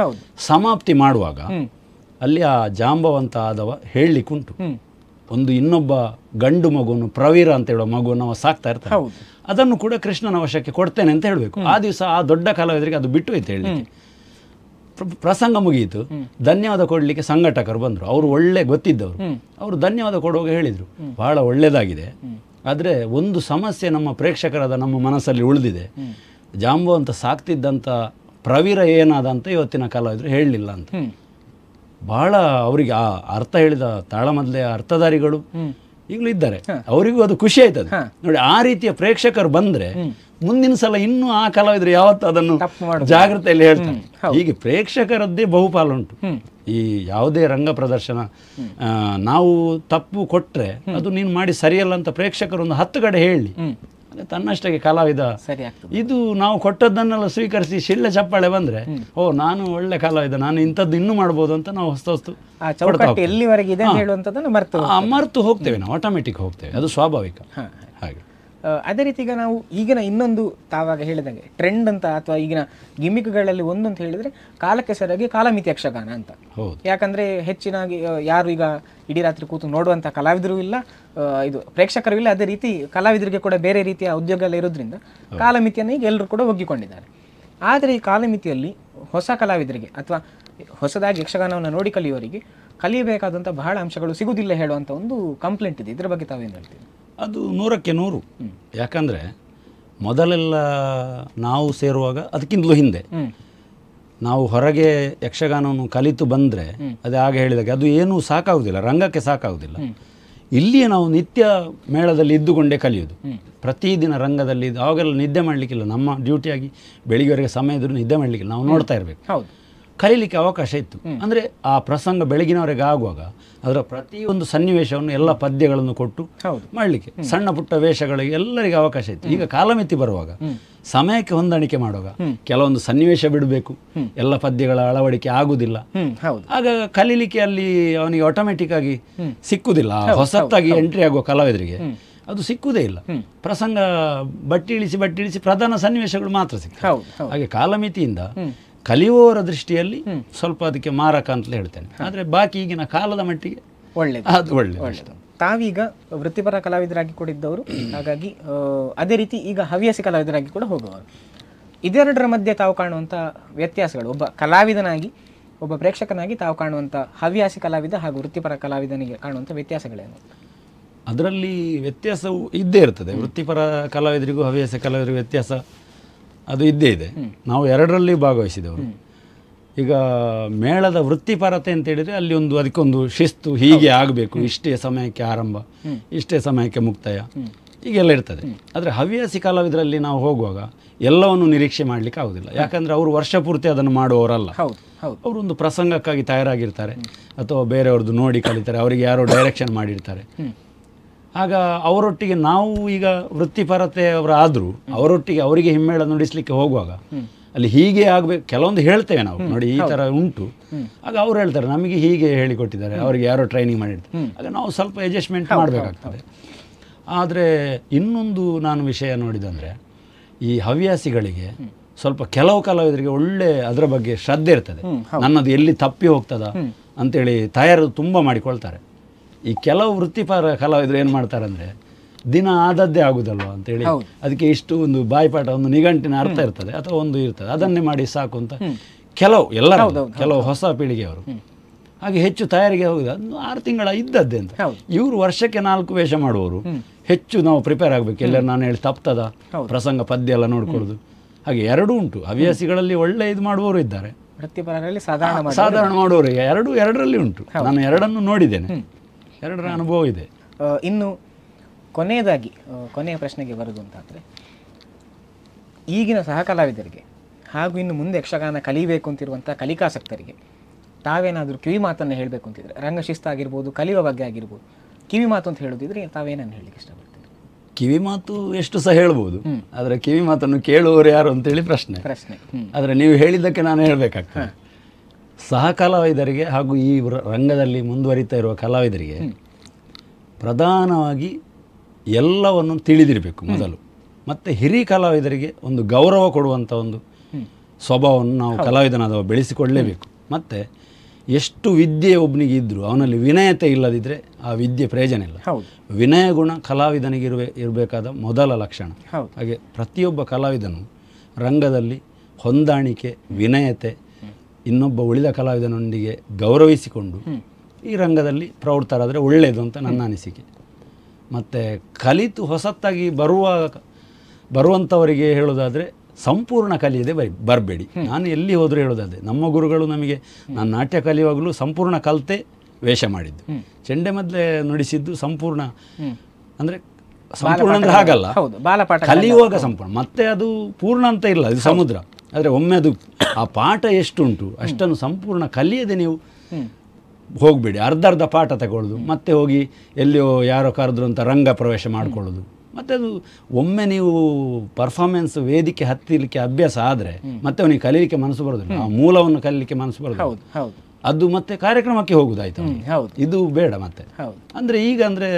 ಸಮಾಪ್ತಿ ಮಾಡುವಾಗ ಅಲ್ಲಿ ಆ ಜಾಂಬವಂತ ಆದವ ಹೇಳಲಿಕ್ಕುಂಟು ಒಂದು ಇನ್ನೊಬ್ಬ ಗಂಡು ಮಗುವನ್ನು ಪ್ರವೀರ ಅಂತ ಹೇಳೋ ಮಗುವನ್ನು ಅವ ಸಾಕ್ತಾ ಇರ್ತಾನೆ. ಅದನ್ನು ಕೂಡ ಕೃಷ್ಣನ ವಶಕ್ಕೆ ಕೊಡ್ತೇನೆ ಅಂತ ಹೇಳಬೇಕು. ಆ ದಿವಸ ಆ ದೊಡ್ಡ ಕಲಾವಿದರಿಗೆ ಅದು ಬಿಟ್ಟು ಅಂತ ಹೇಳಿ ಪ್ರ- ಪ್ರಸಂಗ ಮುಗಿಯಿತು. ಧನ್ಯವಾದ ಕೊಡಲಿಕ್ಕೆ ಸಂಘಟಕರು ಬಂದರು. ಅವರು ಒಳ್ಳೆ ಗೊತ್ತಿದ್ದವರು. ಅವರು ಧನ್ಯವಾದ ಕೊಡುವಾಗ ಹೇಳಿದರು. ಬಹಳ ಒಳ್ಳೆಯದಾಗಿದೆ ಆದರೆ ಒಂದು ಸಮಸ್ಯೆ ನಮ್ಮ ಪ್ರೇಕ್ಷಕರಾದ ನಮ್ಮ ಮನಸ್ಸಲ್ಲಿ ಉಳಿದಿದೆ. ಜಾಂಬು ಅಂತ ಸಾಕ್ತಿದ್ದಂಥ ಪ್ರವೀರ ಏನಾದಂತ ಇವತ್ತಿನ ಕಲಾವಿದರು ಹೇಳಲಿಲ್ಲ ಅಂತ. ಬಹಳ ಅವರಿಗೆ ಆ ಅರ್ಥ ಹೇಳಿದ ತಾಳಮದ್ಲೆಯ ಅರ್ಥಧಾರಿಗಳು ಈಗಲೂ ಇದ್ದಾರೆ. ಅವರಿಗೂ ಅದು ಖುಷಿ ಆಯ್ತದೆ. ನೋಡಿ ಆ ರೀತಿಯ ಪ್ರೇಕ್ಷಕರು ಬಂದ್ರೆ ಮುಂದಿನ ಸಲ ಇನ್ನೂ ಆ ಕಲಾವಿದರು ಯಾವತ್ತು ಅದನ್ನು. ಜಾಗ್ರತೆಯಲ್ಲಿ ಹೇಳ್ತಾರೆ. ಹೀಗೆ ಪ್ರೇಕ್ಷಕರದ್ದೇ ಬಹುಪಾಲು ಉಂಟು. ಈ ಯಾವುದೇ ರಂಗ ಪ್ರದರ್ಶನ ನಾವು ತಪ್ಪು ಕೊಟ್ಟರೆ ಅದು ನೀನು ಮಾಡಿ ಸರಿಯಲ್ಲ ಅಂತ ಪ್ರೇಕ್ಷಕರು ಒಂದು ಹತ್ತು ಕಡೆ ಹೇಳಿ ತನ್ನಷ್ಟಕ್ಕೆ ಕಲಾವಿದ. ಸರಿ ಆಗ್ತದೆ. ಇದು ನಾವು ಕೊಟ್ಟದ್ದನ್ನೆಲ್ಲ ಸ್ವೀಕರಿಸಿ ಶಿಳ್ಳೆ ಚಪ್ಪಾಳೆ ಬಂದ್ರೆ ಓ ನಾನು ಒಳ್ಳೆ ಕಲಾವಿದ ನಾನು ಇಂಥದ್ದು ಇನ್ನೂ ಮಾಡ್ಬೋದು ಅಂತ ನಾವು ಹೊಸ ಹೊಸ್ತು ಎಲ್ಲಿವರೆಗೆ ಮರೆತು ಮರ್ತು ಹೋಗ್ತೇವೆ ನಾವು ಆಟೋಮೆಟಿಕ್ ಹೋಗ್ತೇವೆ. ಅದು ಸ್ವಾಭಾವಿಕ. ಅದೇ ರೀತಿ ಈಗ ನಾವು ಈಗಿನ ಇನ್ನೊಂದು ತಾವಾಗ ಹೇಳಿದಂಗೆ ಟ್ರೆಂಡ್ ಅಂತ ಅಥವಾ ಈಗಿನ ಗಿಮಿಕ್ಗಳಲ್ಲಿ ಒಂದು ಅಂತ ಹೇಳಿದ್ರೆ ಕಾಲಕ್ಕೆ ಸರಿಯಾಗಿ ಕಾಲಮಿತಿ ಯಕ್ಷಗಾನ ಅಂತ. ಯಾಕಂದ್ರೆ ಹೆಚ್ಚಿನಾಗಿ ಯಾರು ಈಗ ಇಡೀ ರಾತ್ರಿ ಕೂತು ನೋಡುವಂಥ ಕಲಾವಿದರು ಇಲ್ಲ ಇದು ಪ್ರೇಕ್ಷಕರು ಇಲ್ಲ ಅದೇ ರೀತಿ ಕಲಾವಿದರಿಗೆ ಕೂಡ ಬೇರೆ ರೀತಿಯ ಉದ್ಯೋಗ ಎಲ್ಲ ಇರೋದ್ರಿಂದ ಕಾಲಮಿತಿಯನ್ನು ಈಗ ಎಲ್ಲರೂ ಕೂಡ ಒಗ್ಗಿಕೊಂಡಿದ್ದಾರೆ. ಆದರೆ ಈ ಕಾಲಮಿತಿಯಲ್ಲಿ ಹೊಸ ಕಲಾವಿದರಿಗೆ ಅಥವಾ ಹೊಸದಾಗಿ ಯಕ್ಷಗಾನವನ್ನು ನೋಡಿ ಕಲಿಯುವವರಿಗೆ ಕಲಿಯಬೇಕಾದಂಥ ಬಹಳ ಅಂಶಗಳು ಸಿಗುವುದಿಲ್ಲ ಹೇಳುವಂಥ ಒಂದು ಕಂಪ್ಲೇಂಟ್ ಇದೆ. ಇದ್ರ ಬಗ್ಗೆ ತಾವೇನು ಹೇಳ್ತೀವಿ ಅದು ನೂರಕ್ಕೆ ನೂರು. ಯಾಕಂದ್ರೆ ಮೊದಲೆಲ್ಲ ನಾವು ಸೇರುವಾಗ ಅದಕ್ಕಿಂತಲೂ ಹಿಂದೆ. ನಾವು ಹೊರಗೆ ಯಕ್ಷಗಾನವನ್ನು ಕಲಿತು ಬಂದರೆ ಅದೇ ಆಗ ಹೇಳಿದಾಗ ಅದು ಏನೂ ಸಾಕಾಗುವುದಿಲ್ಲ ರಂಗಕ್ಕೆ ಸಾಕಾಗುವುದಿಲ್ಲ ಇಲ್ಲಿಯೇ ನಾವು ನಿತ್ಯ ಮೇಳದಲ್ಲಿ ಇದ್ದುಕೊಂಡೇ ಕಲಿಯೋದು. ಪ್ರತಿದಿನ ರಂಗದಲ್ಲಿ ಇದು ಅವಾಗೆಲ್ಲ ನಿದ್ದೆ ಮಾಡಲಿಕ್ಕಿಲ್ಲ ನಮ್ಮ ಡ್ಯೂಟಿಯಾಗಿ ಬೆಳಿಗ್ಗೆವರೆಗೆ ಸಮಯ ಇದ್ರೂ ನಿದ್ದೆ ಮಾಡಲಿಕ್ಕಿಲ್ಲ ನಾವು ನೋಡ್ತಾ ಇರಬೇಕು. ಹೌದು. ಕಲೀಲಿಕ್ಕೆ ಅವಕಾಶ ಇತ್ತು. ಅಂದರೆ ಆ ಪ್ರಸಂಗ ಬೆಳಗಿನವರೆಗೆ ಆಗುವಾಗ ಅದರ ಪ್ರತಿಯೊಂದು ಸನ್ನಿವೇಶವನ್ನು ಎಲ್ಲ ಪದ್ಯಗಳನ್ನು ಕೊಟ್ಟು ಮಾಡಲಿಕ್ಕೆ ಸಣ್ಣ ಪುಟ್ಟ ವೇಷಗಳಿಗೆ ಎಲ್ಲರಿಗೆ ಅವಕಾಶ ಇತ್ತು. ಈಗ ಕಾಲಮಿತಿ ಬರುವಾಗ ಸಮಯಕ್ಕೆ ಹೊಂದಾಣಿಕೆ ಮಾಡುವಾಗ ಕೆಲವೊಂದು ಸನ್ನಿವೇಶ ಬಿಡಬೇಕು. ಎಲ್ಲ ಪದ್ಯಗಳ ಅಳವಡಿಕೆ ಆಗುವುದಿಲ್ಲ ಆಗ ಕಲೀಲಿಕ್ಕೆ ಅಲ್ಲಿ ಅವನಿಗೆ ಆಟೋಮೆಟಿಕ್ ಆಗಿ ಸಿಕ್ಕುದಿಲ್ಲ. ಹೊಸತಾಗಿ ಹೊಸತ್ತಾಗಿ ಎಂಟ್ರಿ ಆಗುವ ಕಲಾವಿದರಿಗೆ. ಅದು ಸಿಕ್ಕುವುದೇ ಇಲ್ಲ. ಪ್ರಸಂಗ ಬಟ್ಟಿ ಇಳಿಸಿ ಬಟ್ಟಿ ಇಳಿಸಿ ಪ್ರಧಾನ ಸನ್ನಿವೇಶಗಳು ಮಾತ್ರ ಸಿಗ್ತವೆ. ಹಾಗೆ ಕಾಲಮಿತಿಯಿಂದ ಕಲಿಯುವವರ ದೃಷ್ಟಿಯಲ್ಲಿ ಸ್ವಲ್ಪ ಅದಕ್ಕೆ ಮಾರಕ ಅಂತ ಹೇಳ್ತೇನೆ. ಆದರೆ ಬಾಕಿ ಈಗಿನ ಕಾಲದ ಮಟ್ಟಿಗೆ ಒಳ್ಳೆಯದು ಅದು ಒಳ್ಳೆ ಒಳ್ಳೇದು. ತಾವೀಗ ವೃತ್ತಿಪರ ಕಲಾವಿದರಾಗಿ ಕೂಡ ಇದ್ದವರು ಹಾಗಾಗಿ ಅದೇ ರೀತಿ ಈಗ ಹವ್ಯಾಸಿ ಕಲಾವಿದರಾಗಿ ಕೂಡ ಹೋಗುವವರು. ಇದೆರಡರ ಮಧ್ಯೆ ತಾವು ಕಾಣುವಂಥ ವ್ಯತ್ಯಾಸಗಳು ಒಬ್ಬ ಕಲಾವಿದನಾಗಿ ಒಬ್ಬ ಪ್ರೇಕ್ಷಕನಾಗಿ ತಾವು ಕಾಣುವಂಥ ಹವ್ಯಾಸಿ ಕಲಾವಿದ ಹಾಗೂ ವೃತ್ತಿಪರ ಕಲಾವಿದನಿಗೆ ಕಾಣುವಂಥ ವ್ಯತ್ಯಾಸಗಳೇನು? ಅದರಲ್ಲಿ ವ್ಯತ್ಯಾಸವು ಇದ್ದೇ ಇರ್ತದೆ. ವೃತ್ತಿಪರ ಕಲಾವಿದರಿಗೂ ಹವ್ಯಾಸ ಕಲಾವಿದರಿಗೂ ವ್ಯತ್ಯಾಸ ಅದು ಇದ್ದೇ ಇದೆ. ನಾವು ಎರಡರಲ್ಲಿ ಭಾಗವಹಿಸಿದವರು. ಈಗ ಮೇಳದ ವೃತ್ತಿಪರತೆ ಅಂತ ಹೇಳಿದರೆ ಅಲ್ಲಿ ಒಂದು ಅದಕ್ಕೊಂದು ಶಿಸ್ತು ಹೀಗೆ ಆಗಬೇಕು ಇಷ್ಟೇ ಸಮಯಕ್ಕೆ ಆರಂಭ ಇಷ್ಟೇ ಸಮಯಕ್ಕೆ ಮುಕ್ತಾಯ ಹೀಗೆಲ್ಲ ಇರ್ತದೆ. ಆದರೆ ಹವ್ಯಾಸಿ ಕಲಾವಿದರಲ್ಲಿ ನಾವು ಹೋಗುವಾಗ ಎಲ್ಲವನ್ನು ನಿರೀಕ್ಷೆ ಮಾಡಲಿಕ್ಕೆ ಆಗೋದಿಲ್ಲ. ಯಾಕಂದರೆ ಅವರು ವರ್ಷ ಪೂರ್ತಿ ಅದನ್ನು ಮಾಡುವವರಲ್ಲ. ಅವರೊಂದು ಹೌದು. ಅವರು ಒಂದು ಪ್ರಸಂಗಕ್ಕಾಗಿ ತಯಾರಾಗಿರ್ತಾರೆ. ಅಥವಾ ಬೇರೆಯವ್ರದ್ದು ನೋಡಿ ಕಲಿತಾರೆ ಅವರಿಗೆ ಯಾರೋ ಡೈರೆಕ್ಷನ್ ಮಾಡಿರ್ತಾರೆ. ಆಗ ಅವರೊಟ್ಟಿಗೆ ನಾವು ಈಗ ವೃತ್ತಿಪರತೆ ಅವರಾದರೂ ಅವರೊಟ್ಟಿಗೆ ಅವರಿಗೆ ಹಿಮ್ಮೇಳ ನುಡಿಸ್ಲಿಕ್ಕೆ ಹೋಗುವಾಗ ಅಲ್ಲಿ ಹೀಗೆ ಆಗಬೇಕು. ಕೆಲವೊಂದು ಹೇಳ್ತೇವೆ ನಾವು. ನೋಡಿ ಈ ಥರ ಉಂಟು. ಆಗ ಅವ್ರು ಹೇಳ್ತಾರೆ ನಮಗೆ ಹೀಗೆ ಹೇಳಿಕೊಟ್ಟಿದ್ದಾರೆ. ಅವರಿಗೆ ಯಾರೋ ಟ್ರೈನಿಂಗ್ ಮಾಡಿರ್ತಾರೆ ಆಗ ನಾವು ಸ್ವಲ್ಪ ಅಡ್ಜಸ್ಟ್ಮೆಂಟ್ ಮಾಡಬೇಕಾಗ್ತದೆ. ಆದರೆ ಇನ್ನೊಂದು ನಾನು ವಿಷಯ ನೋಡಿದಂದರೆ ಈ ಹವ್ಯಾಸಿಗಳಿಗೆ ಸ್ವಲ್ಪ ಕೆಲವು ಕಲಾವಿದರಿಗೆ ಒಳ್ಳೆ ಅದರ ಬಗ್ಗೆ ಶ್ರದ್ಧೆ ಇರ್ತದೆ. ನನ್ನದು ಎಲ್ಲಿ ತಪ್ಪಿ ಹೋಗ್ತದ ಅಂತೇಳಿ ತಯಾರು ತುಂಬ ಮಾಡಿಕೊಳ್ತಾರೆ. ಈ ಕೆಲವು ವೃತ್ತಿಪರ ಕಲಾವಿದರು ಏನು ಮಾಡ್ತಾರೆ ಅಂದರೆ ದಿನ ಆದದ್ದೇ ಆಗುದಲ್ವ ಅಂತೇಳಿ. ಅದಕ್ಕೆ ಇಷ್ಟು ಒಂದು ಬಾಯಿಪಾಠ ಒಂದು ನಿಘಂಟಿನ ಅರ್ಥ ಇರ್ತದೆ ಅಥವಾ ಒಂದು ಇರ್ತದೆ. ಅದನ್ನೇ ಮಾಡಿ ಸಾಕು ಅಂತ ಕೆಲವು ಎಲ್ಲ ಕೆಲವು ಹೊಸ ಪೀಳಿಗೆಯವರು. ಹಾಗೆ ಹೆಚ್ಚು ತಯಾರಿಗೆ ಹೋಗುದು ಅದು ಆರು ತಿಂಗಳ ಇದ್ದದ್ದೆ ಅಂತ. ಇವರು ವರ್ಷಕ್ಕೆ ನಾಲ್ಕು ವೇಷ ಮಾಡುವವರು. ಹೆಚ್ಚು ನಾವು ಪ್ರಿಪೇರ್ ಆಗಬೇಕು. ಎಲ್ಲರೂ ನಾನು ಹೇಳಿ ತಪ್ತದ? ಪ್ರಸಂಗ ಪದ್ಯ ಎಲ್ಲ ನೋಡ್ಕೊಳ್ಳೋದು. ಹಾಗೆ ಎರಡೂ ಉಂಟು. ಹವ್ಯಾಸಿಗಳಲ್ಲಿ ಒಳ್ಳೆ ಇದು ಮಾಡುವವರು ಇದ್ದಾರೆ. ಸಾಧಾರಣ ಮಾಡುವವರಿಗೆ ಸಾಧಾರಣ ಮಾಡುವವರು. ಎರಡು ಎರಡರಲ್ಲಿ ಉಂಟು. ನಾನು ಎರಡನ್ನು ನೋಡಿದ್ದೇನೆ. ಎರಡರ ಅನುಭವ ಇದೆ. ಇನ್ನು ಕೊನೆಯದಾಗಿ ಕೊನೆಯ ಪ್ರಶ್ನೆಗೆ ಬರೋದು ಅಂತಾದರೆ ಈಗಿನ ಸಹಕಲಾವಿದರಿಗೆ ಹಾಗೂ ಇನ್ನು ಮುಂದೆ ಯಕ್ಷಗಾನ ಕಲಿಬೇಕು ಅಂತಿರುವಂಥ ಕಲಿಕಾಸಕ್ತರಿಗೆ ತಾವೇನಾದರೂ ಕಿವಿ ಮಾತನ್ನು ಹೇಳಬೇಕು ಅಂತಿದ್ರೆ ರಂಗಶಿಸ್ತ ಆಗಿರ್ಬೋದು ಕಲಿಯುವ ಬಗ್ಗೆ ಆಗಿರ್ಬೋದು ಕಿವಿ ಮಾತು ಅಂತ ಹೇಳೋದಿದ್ರೆ ತಾವೇನನ್ನು ಹೇಳಲಿಕ್ಕೆ ಇಷ್ಟಪಡ್ತೀರಿ? ಕಿವಿ ಮಾತು ಎಷ್ಟು ಸಹ ಹೇಳ್ಬೋದು ಆದರೆ ಕಿವಿ ಮಾತನ್ನು ಕೇಳುವವರು ಯಾರು ಅಂತೇಳಿ ಪ್ರಶ್ನೆ. ಪ್ರಶ್ನೆ. ಆದರೆ ನೀವು ಹೇಳಿದ್ದಕ್ಕೆ ನಾನು ಹೇಳಬೇಕಾಗ್ತದೆ. ಸಹ ಕಲಾವಿದರಿಗೆ ಹಾಗೂ ಈ ರಂಗದಲ್ಲಿ ಮುಂದುವರಿತಾ ಇರುವ ಕಲಾವಿದರಿಗೆ ಪ್ರಧಾನವಾಗಿ ಎಲ್ಲವನ್ನು ತಿಳಿದಿರಬೇಕು ಮೊದಲು. ಮತ್ತು ಹಿರಿಯ ಕಲಾವಿದರಿಗೆ ಒಂದು ಗೌರವ ಕೊಡುವಂಥ ಒಂದು ಸ್ವಭಾವವನ್ನು ನಾವು ಕಲಾವಿದನಾದವ ಬೆಳೆಸಿಕೊಳ್ಳಲೇಬೇಕು ಮತ್ತು ಎಷ್ಟು ವಿದ್ಯೆ ಒಬ್ಬನಿಗೆ ಇದ್ದರೂ ಅವನಲ್ಲಿ ವಿನಯತೆ ಇಲ್ಲದಿದ್ದರೆ ಆ ವಿದ್ಯೆ ಪ್ರಯೋಜನ ಇಲ್ಲ. ವಿನಯ ಗುಣ ಕಲಾವಿದನಿಗೆ ಇರಬೇಕಾದ ಮೊದಲ ಲಕ್ಷಣ. ಹಾಗೆ ಪ್ರತಿಯೊಬ್ಬ ಕಲಾವಿದನು ರಂಗದಲ್ಲಿ ಹೊಂದಾಣಿಕೆ ವಿನಯತೆ ಇನ್ನೊಬ್ಬ ಉಳಿದ ಕಲಾವಿದನೊಂದಿಗೆ ಗೌರವಿಸಿಕೊಂಡು ಈ ರಂಗದಲ್ಲಿ ಪ್ರವೃತ್ತರಾದರೆ ಒಳ್ಳೆಯದು ಅಂತ ನನ್ನ ಅನಿಸಿಕೆ. ಮತ್ತು ಕಲಿತು ಹೊಸತ್ತಾಗಿ ಬರುವ ಬರುವಂಥವರಿಗೆ ಹೇಳೋದಾದರೆ ಸಂಪೂರ್ಣ ಕಲಿಯದೆ ಬರಿ ಬರಬೇಡಿ. ನಾನು ಎಲ್ಲಿ ಹೋದರೂ ಹೇಳೋದಾದರೆ ನಮ್ಮ ಗುರುಗಳು ನಮಗೆ ನಾನು ನಾಟ್ಯ ಕಲಿಯುವಾಗಲೂ ಸಂಪೂರ್ಣ ಕಲಿತೆ ವೇಷ ಮಾಡಿದ್ದು. ಚೆಂಡೆ ಮೊದಲೇ ನುಡಿಸಿದ್ದು ಸಂಪೂರ್ಣ. ಅಂದರೆ ಸಂಪೂರ್ಣ ಅಂದರೆ ಹಾಗಲ್ಲ. ಕಲಿಯುವಾಗ ಸಂಪೂರ್ಣ. ಮತ್ತೆ ಅದು ಪೂರ್ಣ ಅಂತ ಇಲ್ಲ ಇದು ಸಮುದ್ರ. ಆದರೆ ಒಮ್ಮೆ ಅದು ಆ ಪಾಠ ಎಷ್ಟುಂಟು ಅಷ್ಟನ್ನು ಸಂಪೂರ್ಣ ಕಲಿಯದೆ ನೀವು ಹೋಗಬೇಡಿ. ಅರ್ಧ ಅರ್ಧ ಪಾಠ ತಗೊಳ್ಳೋದು ಮತ್ತೆ ಹೋಗಿ ಎಲ್ಲಿಯೋ ಯಾರೋ ಕರೆದ್ರು ಅಂತ ರಂಗ ಪ್ರವೇಶ ಮಾಡಿಕೊಳ್ಳೋದು. ಮತ್ತೆ ಅದು ಒಮ್ಮೆ ನೀವು ಪರ್ಫಾರ್ಮೆನ್ಸ್ ವೇದಿಕೆ ಹತ್ತಿರಲಿಕ್ಕೆ ಅಭ್ಯಾಸ ಆದರೆ ಮತ್ತೆ ಅವನಿಗೆ ಕಲೀಲಿಕ್ಕೆ ಮನಸ್ಸು ಬರೋದಿಲ್ಲ. ಆ ಮೂಲವನ್ನು ಕಲೀಲಿಕ್ಕೆ ಮನಸ್ಸು ಬರೋದಿಲ್ಲ. ಹೌದು ಹೌದು. ಅದು ಮತ್ತೆ ಕಾರ್ಯಕ್ರಮಕ್ಕೆ ಹೋಗುದಾಯ್ತು ಹೌದು. ಇದು ಬೇಡ ಮತ್ತೆ. ಹೌದು. ಅಂದರೆ ಈಗ ಅಂದರೆ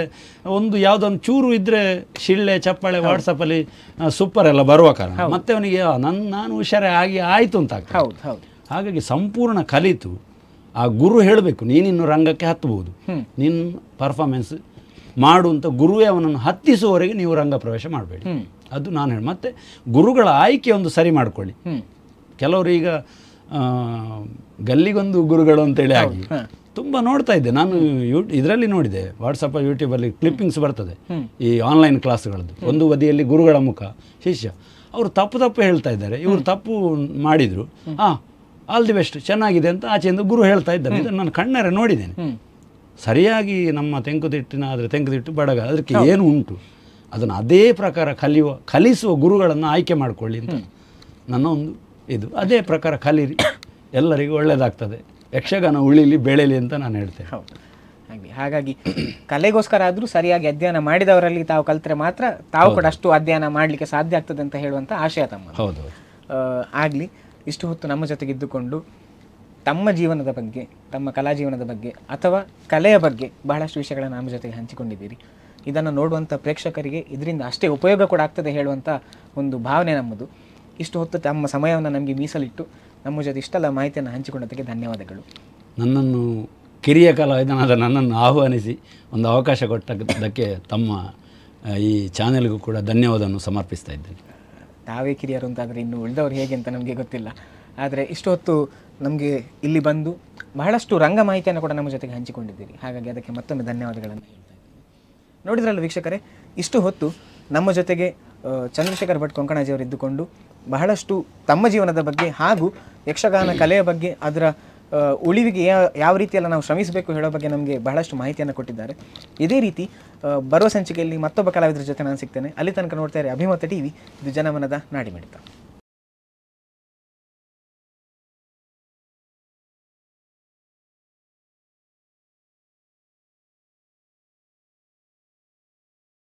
ಒಂದು ಯಾವುದೊಂದು ಚೂರು ಇದ್ದರೆ ಶಿಳ್ಳೆ ಚಪ್ಪಾಳೆ ವಾಟ್ಸಪ್ಪಲ್ಲಿ ಸೂಪರ್ ಎಲ್ಲ ಬರುವ ಕಾರಣ. ಮತ್ತೆ ಅವನಿಗೆ ಆ, ನನ್ ನಾನು ಹುಷಾರೇ ಆಗಿ ಆಯಿತು ಅಂತ ಹೌದು ಹೌದು. ಹಾಗಾಗಿ ಸಂಪೂರ್ಣ ಕಲಿತು ಆ ಗುರು ಹೇಳಬೇಕು ನೀನಿನ್ನು ರಂಗಕ್ಕೆ ಹತ್ತಬಹುದು. ನಿನ್ನ ಪರ್ಫಾರ್ಮೆನ್ಸ್ ಮಾಡು ಅಂತ ಗುರುವೇ ಅವನನ್ನು ಹತ್ತಿಸುವವರೆಗೆ ನೀವು ರಂಗ ಪ್ರವೇಶ ಮಾಡಬೇಡಿ. ಅದು ನಾನು ಹೇಳಿ. ಮತ್ತೆ ಗುರುಗಳ ಆಯ್ಕೆ ಒಂದು ಸರಿ ಮಾಡ್ಕೊಳ್ಳಿ. ಕೆಲವರು ಈಗ ಗಲ್ಲಿಗೊಂದು ಗುರುಗಳು ಅಂತೇಳಿ ಆಗಿ. ತುಂಬ ನೋಡ್ತಾ ಇದ್ದೆ. ನಾನು ಯೂ ಇದರಲ್ಲಿ ನೋಡಿದೆ. ವಾಟ್ಸಪ್ ಯೂಟ್ಯೂಬಲ್ಲಿ ಕ್ಲಿಪ್ಪಿಂಗ್ಸ್ ಬರ್ತದೆ. ಈ ಆನ್ಲೈನ್ ಕ್ಲಾಸ್ಗಳದ್ದು ಒಂದು ಬದಿಯಲ್ಲಿ ಗುರುಗಳ ಮುಖ ಶಿಷ್ಯ. ಅವರು ತಪ್ಪು ತಪ್ಪು ಹೇಳ್ತಾ ಇದ್ದಾರೆ. ಇವರು ತಪ್ಪು ಮಾಡಿದರು. ಹಾಂ ಆಲ್ ದಿ ಬೆಸ್ಟ್ ಚೆನ್ನಾಗಿದೆ ಅಂತ ಆಚೆಯಿಂದ ಗುರು ಹೇಳ್ತಾ ಇದ್ದಾರೆ. ಇದನ್ನು ನಾನು ಕಣ್ಣಾರೆ ನೋಡಿದ್ದೇನೆ. ಸರಿಯಾಗಿ ನಮ್ಮ ತೆಂಕುತಿಟ್ಟಿನ ಆದರೆ ತೆಂಕುತಿಟ್ಟು ಬಡಗ ಅದಕ್ಕೆ ಏನು ಉಂಟು? ಅದನ್ನು ಅದೇ ಪ್ರಕಾರ ಕಲಿಯುವ ಕಲಿಸುವ ಗುರುಗಳನ್ನು ಆಯ್ಕೆ ಮಾಡಿಕೊಳ್ಳಿ ಅಂತ ನನ್ನ ಒಂದು ಇದು ಅದೇ ಪ್ರಕಾರ ಕಲೀರಿ ಎಲ್ಲರಿಗೂ ಒಳ್ಳೆಯದಾಗ್ತದೆ ಯಕ್ಷಗಾನ ಉಳಿಲಿ ಬೆಳೆಯಲಿ ಅಂತ ನಾನು ಹೇಳ್ತೇನೆ. ಹೌದು. ಹಾಗೆ ಹಾಗಾಗಿ ಕಲೆಗೋಸ್ಕರ ಆದರೂ ಸರಿಯಾಗಿ ಅಧ್ಯಯನ ಮಾಡಿದವರಲ್ಲಿ ತಾವು ಕಲಿತರೆ ಮಾತ್ರ ತಾವು ಕೂಡ ಅಷ್ಟು ಅಧ್ಯಯನ ಮಾಡಲಿಕ್ಕೆ ಸಾಧ್ಯ ಆಗ್ತದೆ ಅಂತ ಹೇಳುವಂಥ ಆಶಯ ತಮ್ಮ ಹೌದು ಹೌದು. ಆಗಲಿ ಇಷ್ಟು ಹೊತ್ತು ನಮ್ಮ ಜೊತೆಗಿದ್ದುಕೊಂಡು ತಮ್ಮ ಜೀವನದ ಬಗ್ಗೆ ತಮ್ಮ ಕಲಾ ಜೀವನದ ಬಗ್ಗೆ ಅಥವಾ ಕಲೆಯ ಬಗ್ಗೆ ಬಹಳಷ್ಟು ವಿಷಯಗಳನ್ನು ನಮ್ಮ ಜೊತೆಗೆ ಹಂಚಿಕೊಂಡಿದ್ದೀರಿ. ಇದನ್ನು ನೋಡುವಂಥ ಪ್ರೇಕ್ಷಕರಿಗೆ ಇದರಿಂದ ಅಷ್ಟೇ ಉಪಯೋಗ ಕೂಡ ಆಗ್ತದೆ ಹೇಳುವಂಥ ಒಂದು ಭಾವನೆ ನಮ್ಮದು. ಇಷ್ಟು ಹೊತ್ತು ತಮ್ಮ ಸಮಯವನ್ನು ನಮಗೆ ಮೀಸಲಿಟ್ಟು ನಮ್ಮ ಜೊತೆ ಇಷ್ಟೆಲ್ಲ ಮಾಹಿತಿಯನ್ನು ಹಂಚಿಕೊಂಡದಕ್ಕೆ ಧನ್ಯವಾದಗಳು. ನನ್ನನ್ನು ಕಿರಿಯ ಕಲಾವಿದನಾದ ನನ್ನನ್ನು ಆಹ್ವಾನಿಸಿ ಒಂದು ಅವಕಾಶ ಕೊಟ್ಟದ್ದಕ್ಕೆ ತಮ್ಮ ಈ ಚಾನೆಲ್ಗೂ ಕೂಡ ಧನ್ಯವಾದವನ್ನು ಸಮರ್ಪಿಸ್ತಾ ಇದ್ದೇನೆ. ತಾವೇ ಕಿರಿಯರು ಅಂತಾದರೆ ಇನ್ನು ಉಳಿದವರು ಹೇಗೆ ಅಂತ ನಮಗೆ ಗೊತ್ತಿಲ್ಲ. ಆದರೆ ಇಷ್ಟು ಹೊತ್ತು ನಮಗೆ ಇಲ್ಲಿ ಬಂದು ಬಹಳಷ್ಟು ರಂಗ ಮಾಹಿತಿಯನ್ನು ಕೂಡ ನಮ್ಮ ಜೊತೆಗೆ ಹಂಚಿಕೊಂಡಿದ್ದೀರಿ. ಹಾಗಾಗಿ ಅದಕ್ಕೆ ಮತ್ತೊಮ್ಮೆ ಧನ್ಯವಾದಗಳನ್ನು ಹೇಳ್ತಾ ನೋಡಿದ್ರಲ್ಲ ವೀಕ್ಷಕರೇ ಇಷ್ಟು ಹೊತ್ತು ನಮ್ಮ ಜೊತೆಗೆ ಚಂದ್ರಶೇಖರ್ ಭಟ್ ಕೊಂಕಣಾಜಿಯವರು ಇದ್ದುಕೊಂಡು ಬಹಳಷ್ಟು ತಮ್ಮ ಜೀವನದ ಬಗ್ಗೆ ಹಾಗೂ ಯಕ್ಷಗಾನ ಕಲೆಯ ಬಗ್ಗೆ, ಅದರ ಉಳಿವಿಗೆ ಯಾವ ರೀತಿಯೆಲ್ಲ ನಾವು ಶ್ರಮಿಸಬೇಕು ಹೇಳೋ ಬಗ್ಗೆ ನಮಗೆ ಬಹಳಷ್ಟು ಮಾಹಿತಿಯನ್ನು ಕೊಟ್ಟಿದ್ದಾರೆ. ಇದೇ ರೀತಿ ಬರುವ ಸಂಚಿಕೆಯಲ್ಲಿ ಮತ್ತೊಬ್ಬ ಕಲಾವಿದರ ಜೊತೆ ನಾನು ಸಿಗ್ತೇನೆ. ಅಲ್ಲಿ ತನಕ ನೋಡ್ತಾ ಇರಿ ಅಭಿಮತ ಟಿವಿ. ಇದು ಜನಮನದ ನಾಡಿಮಿಡಿತ.